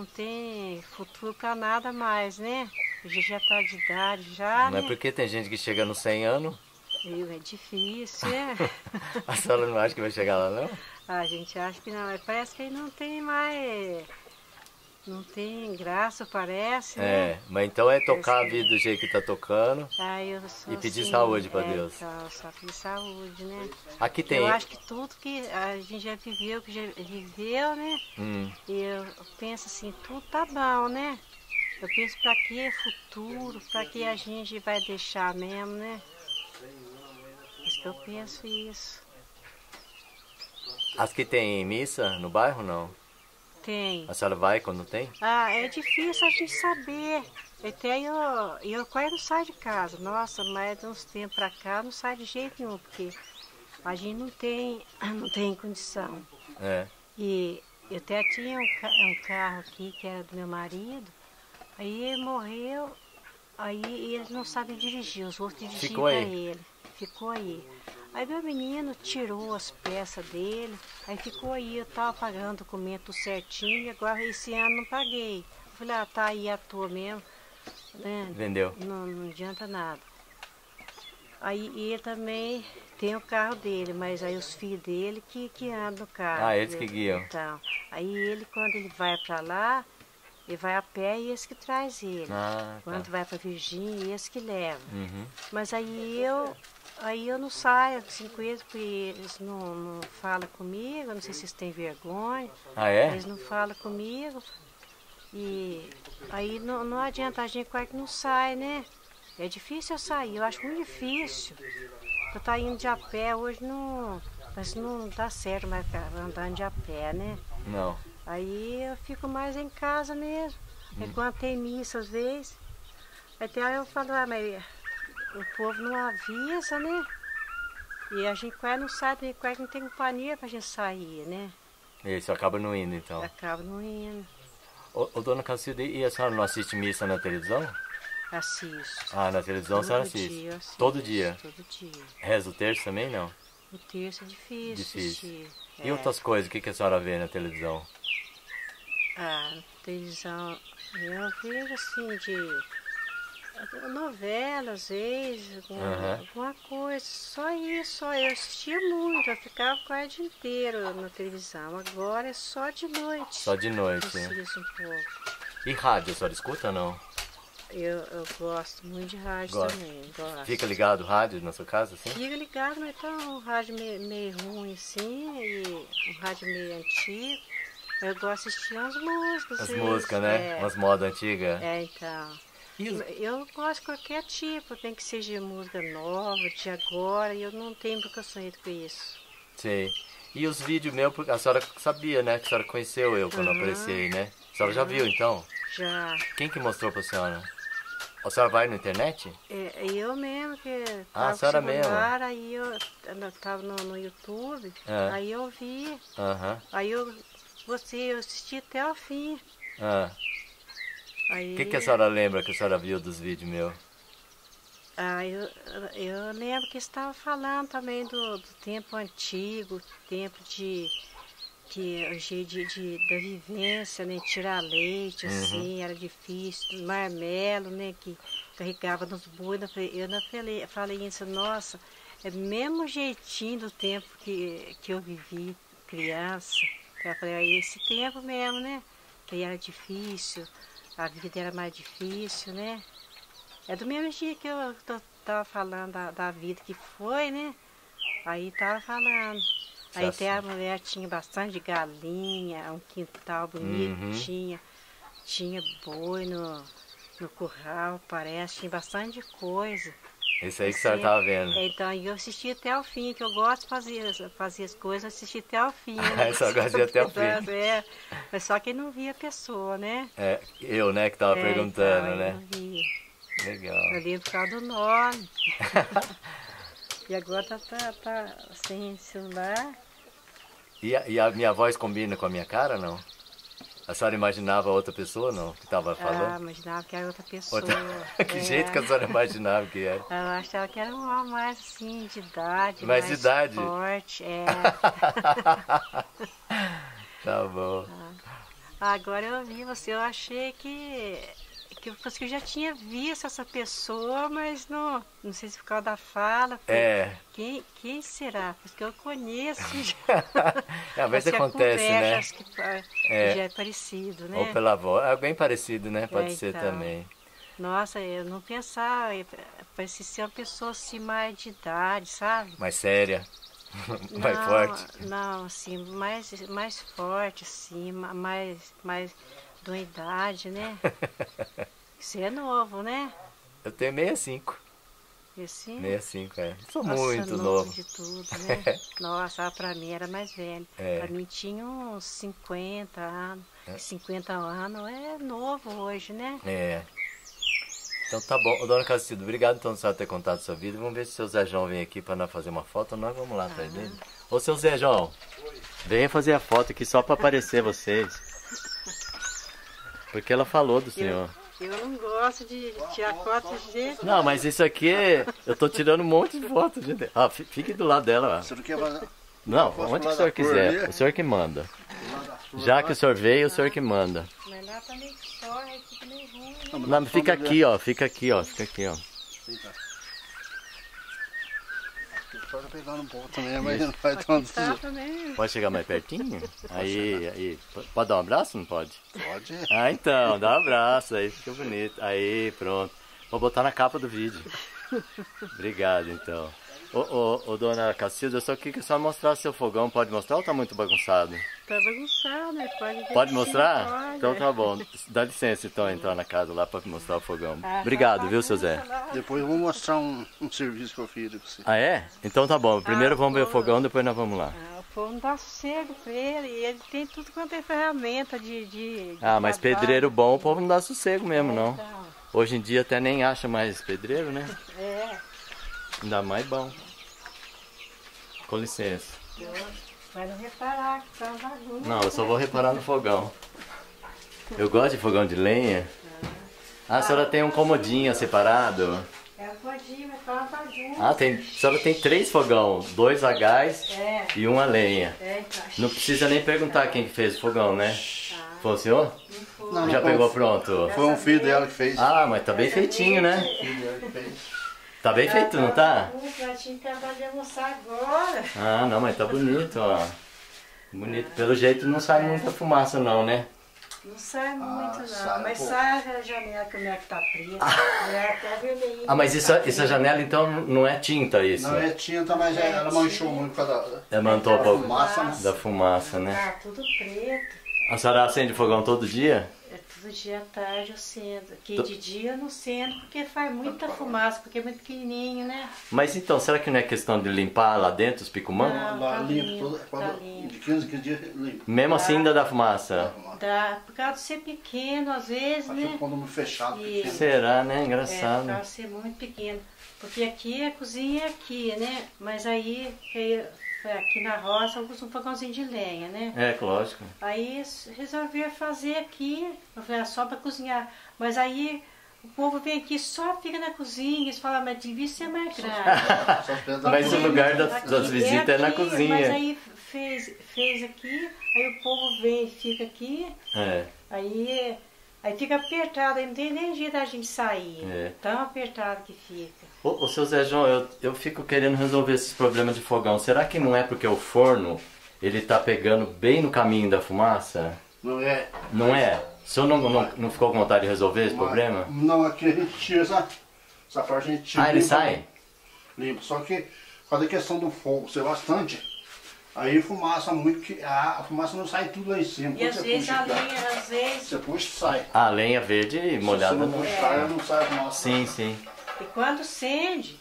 não tem futuro para nada mais, né? Já tá de idade já, Não é né? é porque tem gente que chega nos 100 anos? É difícil, né? a senhora não acha que vai chegar lá, não? A gente acha que não, mas parece que não tem mais... Não tem graça, parece, é, né? mas então é tocar a vida do jeito que tá tocando ah, eu sou e pedir assim, saúde para é, Deus. Então, só pedir saúde, né? Aqui tem... Eu acho que tudo que a gente já viveu, que já viveu, né? Hum. E eu penso assim, tudo tá bom, né? Eu penso para que é futuro, para que a gente vai deixar mesmo, né? Acho que eu penso isso. As que tem missa no bairro, não? Tem. A senhora vai quando tem? Ah, é difícil a gente saber. Até eu, eu quase não saio de casa. Nossa, mas de uns tempos pra cá não sai de jeito nenhum, porque a gente não tem, não tem condição. É. E eu até tinha um, um carro aqui que era do meu marido, aí ele morreu, aí ele não sabe dirigir, os outros dirigiam para ele. Ficou aí. Aí meu menino tirou as peças dele, aí ficou aí, eu tava pagando o documento certinho, agora esse ano não paguei. Eu falei, ah, tá aí à toa mesmo. Né? Vendeu. Não, não adianta nada. Aí ele também tem o carro dele, mas aí os filhos dele que, que andam no carro. Ah, eles que guiam. Então, aí ele quando ele vai para lá, ele vai a pé e esse que traz ele. Ah, tá. Quando vai para Virgínia, esse que leva. Uhum. Mas aí eu, aí eu não saio assim com eles, porque eles não, não falam comigo, eu não sei se eles têm vergonha. Ah, é? Eles não falam comigo. E aí não, não adianta, a gente quase que não sai, né? É difícil eu sair, eu acho muito difícil. Eu tá indo de a pé hoje não. Mas não dá certo mais andando de a pé, né? Não. Aí eu fico mais em casa mesmo. Hum. Enquanto tem missa às vezes. Até eu falo, ah, mas o povo não avisa, né? E a gente quase não sai, quase não tem companhia pra gente sair, né? Isso, acaba não indo então. Acaba não indo. Ô, ô dona Cacilda, e a senhora não assiste missa na televisão? Assisto. Ah, na televisão todo a senhora assiste? Dia, assisto, Todo dia? Todo dia. Reza o terço também, não? O terço é difícil. Difícil. E é. outras coisas, o que, que a senhora vê na televisão? Ah, na televisão, eu vejo assim de novela, às vezes, alguma, Aham. alguma coisa. Só isso, só eu assistia muito, eu ficava quase o dia inteiro na televisão. Agora é só de noite. Só de noite. né? Um pouco. E rádio, a senhora escuta ou não? Eu, eu gosto muito de rádio Gosta. também. Gosto. Fica ligado o rádio na sua casa, assim? Fica ligado, mas tá um rádio meio, meio ruim assim, e um rádio meio antigo. Eu gosto de assistir umas músicas. As músicas, né? É, Umas modas antigas. é, então. Eu gosto de qualquer tipo, tem que seja música nova, de agora, e eu não tenho preconceito com isso. Sei. E os vídeos meus, porque a senhora sabia, né? Que a senhora conheceu eu quando Uhum. apareci aí, né? A senhora já viu, então? Já. Quem que mostrou pra senhora? A senhora vai na internet? É, eu mesmo que Ah, a senhora mesmo? aí eu, eu tava no, no YouTube, É. aí eu vi, Aham. aí eu gostei, eu assisti até o fim. Ah. Aí, O que, que a senhora lembra que a senhora viu dos vídeos meus? Ah, eu, eu lembro que estava falando também do, do tempo antigo, tempo de, que, o jeito de, de- da vivência, né? Tirar leite, Uhum. assim, era difícil, marmelo, né? Que carregava nos bois. Eu não falei, falei isso, nossa, é o mesmo jeitinho do tempo que, que eu vivi criança. Eu falei, aí esse tempo mesmo, né? Que era difícil, a vida era mais difícil, né? É do mesmo dia que eu tava falando da, da vida que foi, né? Aí tava falando. Aí até a mulher tinha bastante galinha, um quintal bonito, Uhum. tinha, tinha boi no, no curral, parece, tinha bastante coisa. Esse aí que a senhora tava vendo. Então eu assisti até o fim, que eu gosto de fazer, fazer as coisas, assisti até o fim. A senhora gosta de até o fim. É, mas só que não via a pessoa, né? É, eu, né, que tava É, perguntando, então, né? eu não via. Legal. Eu lembro por causa do nome. e agora tá, tá, tá sem celular. E a, e a minha voz combina com a minha cara, não? A senhora imaginava outra pessoa, não? Que tava Ah, falando? imaginava que era outra pessoa. Outra... que É. jeito que a senhora imaginava que era? Eu achava que era uma mais assim, de idade. Mais de idade? Forte, é. tá bom. Agora eu vi você, eu achei que. Que eu, já tinha visto essa pessoa, mas não, não sei se por causa da fala. É. Quem, quem será? Porque eu conheço já. É, às vezes acontece, né? acho que É. já é parecido, né? Ou pela voz. É bem parecido, né? Pode É, ser então. também. Nossa, eu não pensava, eu- parecia ser uma pessoa assim mais de idade, sabe? Mais séria. mais não, forte. Não, assim, mais, mais forte, assim, ma- mais, mais uma idade, né? Você é novo, né? Eu tenho 65. E assim, 65, é. Sou nossa, muito novo. de tudo, né? Nossa, pra mim era mais velho. É. Pra mim tinha uns 50 anos. É. 50 anos é novo hoje, né? É. Então tá bom. Dona Castildo, obrigado então por ter contado sua vida. Vamos ver se o seu Zé João vem aqui pra nós fazer uma foto. Nós vamos lá atrás dele. Ô, seu Zé João, venha fazer a foto aqui só pra aparecer vocês. Porque ela falou do senhor. Eu não gosto de tirar foto de jeito Não, mas isso aqui é... Eu tô tirando um monte de fotos, gente. Ah, fi- fique do lado dela, ó. Você não quer fazer Não, onde que o senhor quiser. ali? O senhor que manda. Já que o senhor veio, o senhor que manda. Mas lá também corre, fica meio ruim, né? mas Não, fica aqui, ó. Fica aqui, ó. Fica aqui, ó. Pode pegar um pouco também, mas não vai tanto. Tá. Pode chegar mais pertinho? Aí, aí. Pode dar um abraço? Não pode? Pode. Ah, então, dá um abraço, aí fica bonito. Aí, pronto. Vou botar na capa do vídeo. Obrigado, então. Ô, ô, ô dona Cacilda, eu só queria que a senhora mostrasse seu fogão. Pode mostrar ou tá muito bagunçado? Tá bagunçado, né? Pode, Pode mostrar? Pode. Então tá bom. Dá licença então entrar na casa lá pra mostrar o fogão. Ah, Obrigado, viu, seu Zé? Depois eu vou mostrar um, um serviço que eu fiz pra você. Ah, é? Então tá bom. Primeiro vamos ver o fogão, depois nós vamos lá. Ah, o fogo não dá sossego pra ele. E ele tem tudo quanto é ferramenta de. de, de Ah, mas trabalho. pedreiro bom, o povo não dá sossego mesmo, não. Então, Hoje em dia até nem acha mais pedreiro, né? é. Ainda mais bom. Com licença. Vai não reparar que tá uma bagunça. Não, eu só vou reparar no fogão. Eu gosto de fogão de lenha. Ah, a senhora tem um comodinho separado? É um podinho, mas tá uma bagunça. Ah, tem, a senhora tem três fogão, dois a gás É, e um a lenha. é, tá. Não precisa nem perguntar quem que fez o fogão, né? Foi o senhor? Não foi. Não, Já não, pegou foi- pronto? Foi um filho dela que fez. Ah, mas tá bem feitinho, né? filho dela que fez. Tá bem feito, não tá? Eu tinha acabado de almoçar agora. Ah, não, mas tá bonito, ó. Bonito. Pelo jeito não sai muita fumaça não, né? Não sai muito, não. sai mas um sai aquela janela que o meu que tá preta. É até vermelhinho. Ah, mas isso, essa janela então não é tinta isso? Não é tinta, mas é- ela manchou muito por causa da mantou pouco fumaça, né? da fumaça, né? Tá tudo preto. A senhora acende fogão todo dia? É todo dia à tarde eu acendo. Aqui Tô- de dia eu não acendo porque faz muita fumaça, porque é muito pequenininho, né? Mas então, será que não é questão de limpar lá dentro os picumã? Não. Lá tá limpo, limpo, tudo. tá Quando, limpo. de 15 em 15 dias limpo. Mesmo assim ainda dá fumaça? Dá, por causa de ser pequeno, às vezes, né? quando me fechado, E- pequeno. Será, né? É, por Engraçado. causa de ser muito pequeno. Porque aqui a cozinha é aqui, né? Mas aí, aqui na roça eu um fogãozinho de lenha, né? É, lógico. Aí resolvi fazer aqui, eu falei, ah, só para cozinhar. Mas aí o povo vem aqui só fica na cozinha, eles falam, mas devia ser mais grande. Mas o lugar das, Aqui das visitas é, na aqui, Mas cozinha. aí fez, fez aqui, aí o povo vem e fica aqui, É. aí, aí fica apertado, aí não tem energia da gente sair. É. Tão apertado que fica. Ô, ô seu Zé João, eu, eu fico querendo resolver esses problemas de fogão. Será que não é porque o forno ele tá pegando bem no caminho da fumaça? Não é. Não é? O senhor não, não, não ficou com vontade de resolver esse problema? Não, aqui a gente tira essa, essa parte, a gente tira. Ah, ele limpa, sai? Limpa. Só que, causa da questão do fogo ser bastante, aí fumaça muito, que a, a fumaça não sai tudo lá em cima. E às vezes a lenha, às vezes, Você puxa e sai. Ah, lenha verde Se molhada você não não. puxar, ela não sai a fumaça. Sim, sim. e quando acende,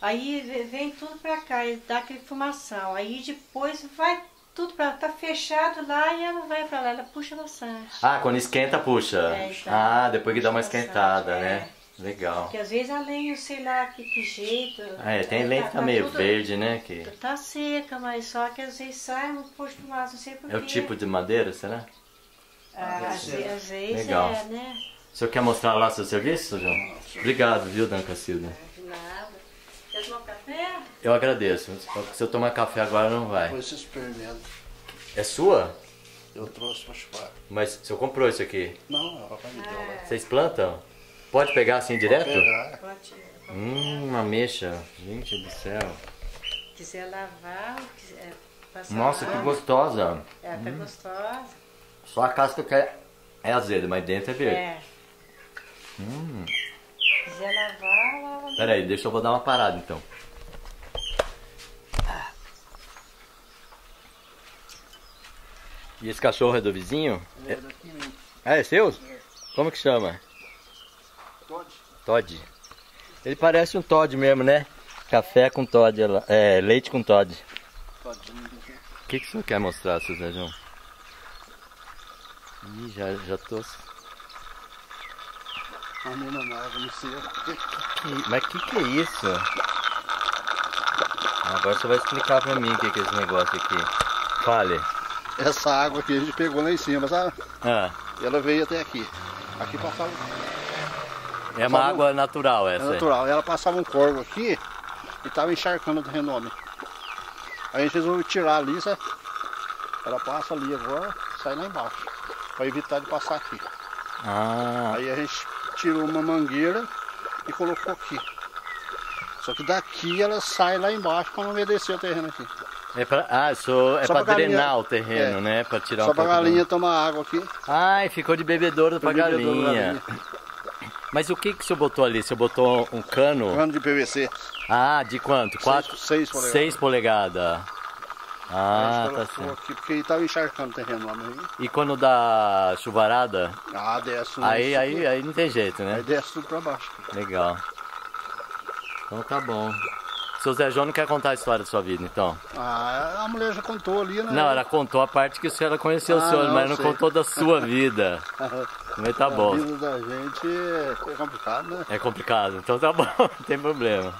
aí ve- vem tudo pra cá, e dá aquele fumação. Aí depois vai tudo pra tá fechado lá e ela vai pra lá, ela puxa bastante. Ah, quando esquenta, puxa. É, então. Ah, depois que dá uma Puxa bastante, esquentada, é. Né? Legal. Porque às vezes a lenha, sei lá que, que jeito. Ah, é, tem lenha que tá meio verde, né? Que Tá seca, mas só que às vezes sai um fumaça, não sei porquê. é o tipo de madeira, será? Ah, às, ve- às vezes Legal. é, né? O senhor quer mostrar lá seu serviço, João? Obrigado, viu, Dona Cacilda? De nada. Quer tomar um café? Eu agradeço. Se eu tomar café agora, não vai. Depois você experimenta. É sua? Eu trouxe pra chupar. Mas o senhor comprou isso aqui? Não, ela vai me deu lá. Vocês plantam? Pode pegar assim direto? Pegar. Pode. Hum, uma mexa. Gente do céu. quiser lavar, quiser passar Nossa, que gostosa. É, tá gostosa. Só a casca que é, é azeda, mas dentro é verde. É. Hum. Quiser lavar, lava. Pera aí, deixa eu vou dar uma parada então. E esse cachorro é do vizinho? É daqui mesmo. Ah, é seu? Como que chama? Pode. Todd. Ele parece um Todd mesmo, né? Café com Todd, é, leite com Todd. O que, que o senhor quer mostrar, seu Zé João? Ih, já, já tô... A menina nova, não sei. Mas que que é isso? Agora você vai explicar pra mim o que que é esse negócio aqui. Fale. Essa água aqui a gente pegou lá em cima, sabe? Ah, E ela veio até aqui. Aqui passava. É uma água natural É essa. aí. natural. Ela passava um corvo aqui e tava encharcando o renome. Aí a gente resolveu tirar ali, sabe? Ela passa ali agora, sai lá embaixo. Pra evitar de passar aqui. Ah, Aí a gente tirou uma mangueira e colocou aqui. Só que daqui ela sai lá embaixo para não umedecer o terreno aqui. é pra, ah isso é galinha- drenar o terreno, é. né? Pra tirar Só um pra pouco do- galinha tomar água aqui. Ai, ficou de bebedouro bebedouro da galinha. Mas o que que o senhor botou ali? O senhor botou um cano? Cano de PVC. Ah, de quanto? Quatro? seis polegadas. Seis polegadas. Ah, tá certo. aqui porque ele tava encharcando o terreno lá. Mas... E quando dá chuvarada, Ah, desce. aí, aí, aí não tem jeito, né? Aí desce tudo pra baixo. Legal. Então tá bom. Seu Zé João não quer contar a história da sua vida, então? Ah, a mulher já contou ali, né? Não, ela contou a parte que a senhora conheceu o Ah, senhor, não, mas não sei. contou da sua vida. Mas tá A vida da gente é complicado, né? É complicado, então tá bom, não tem problema.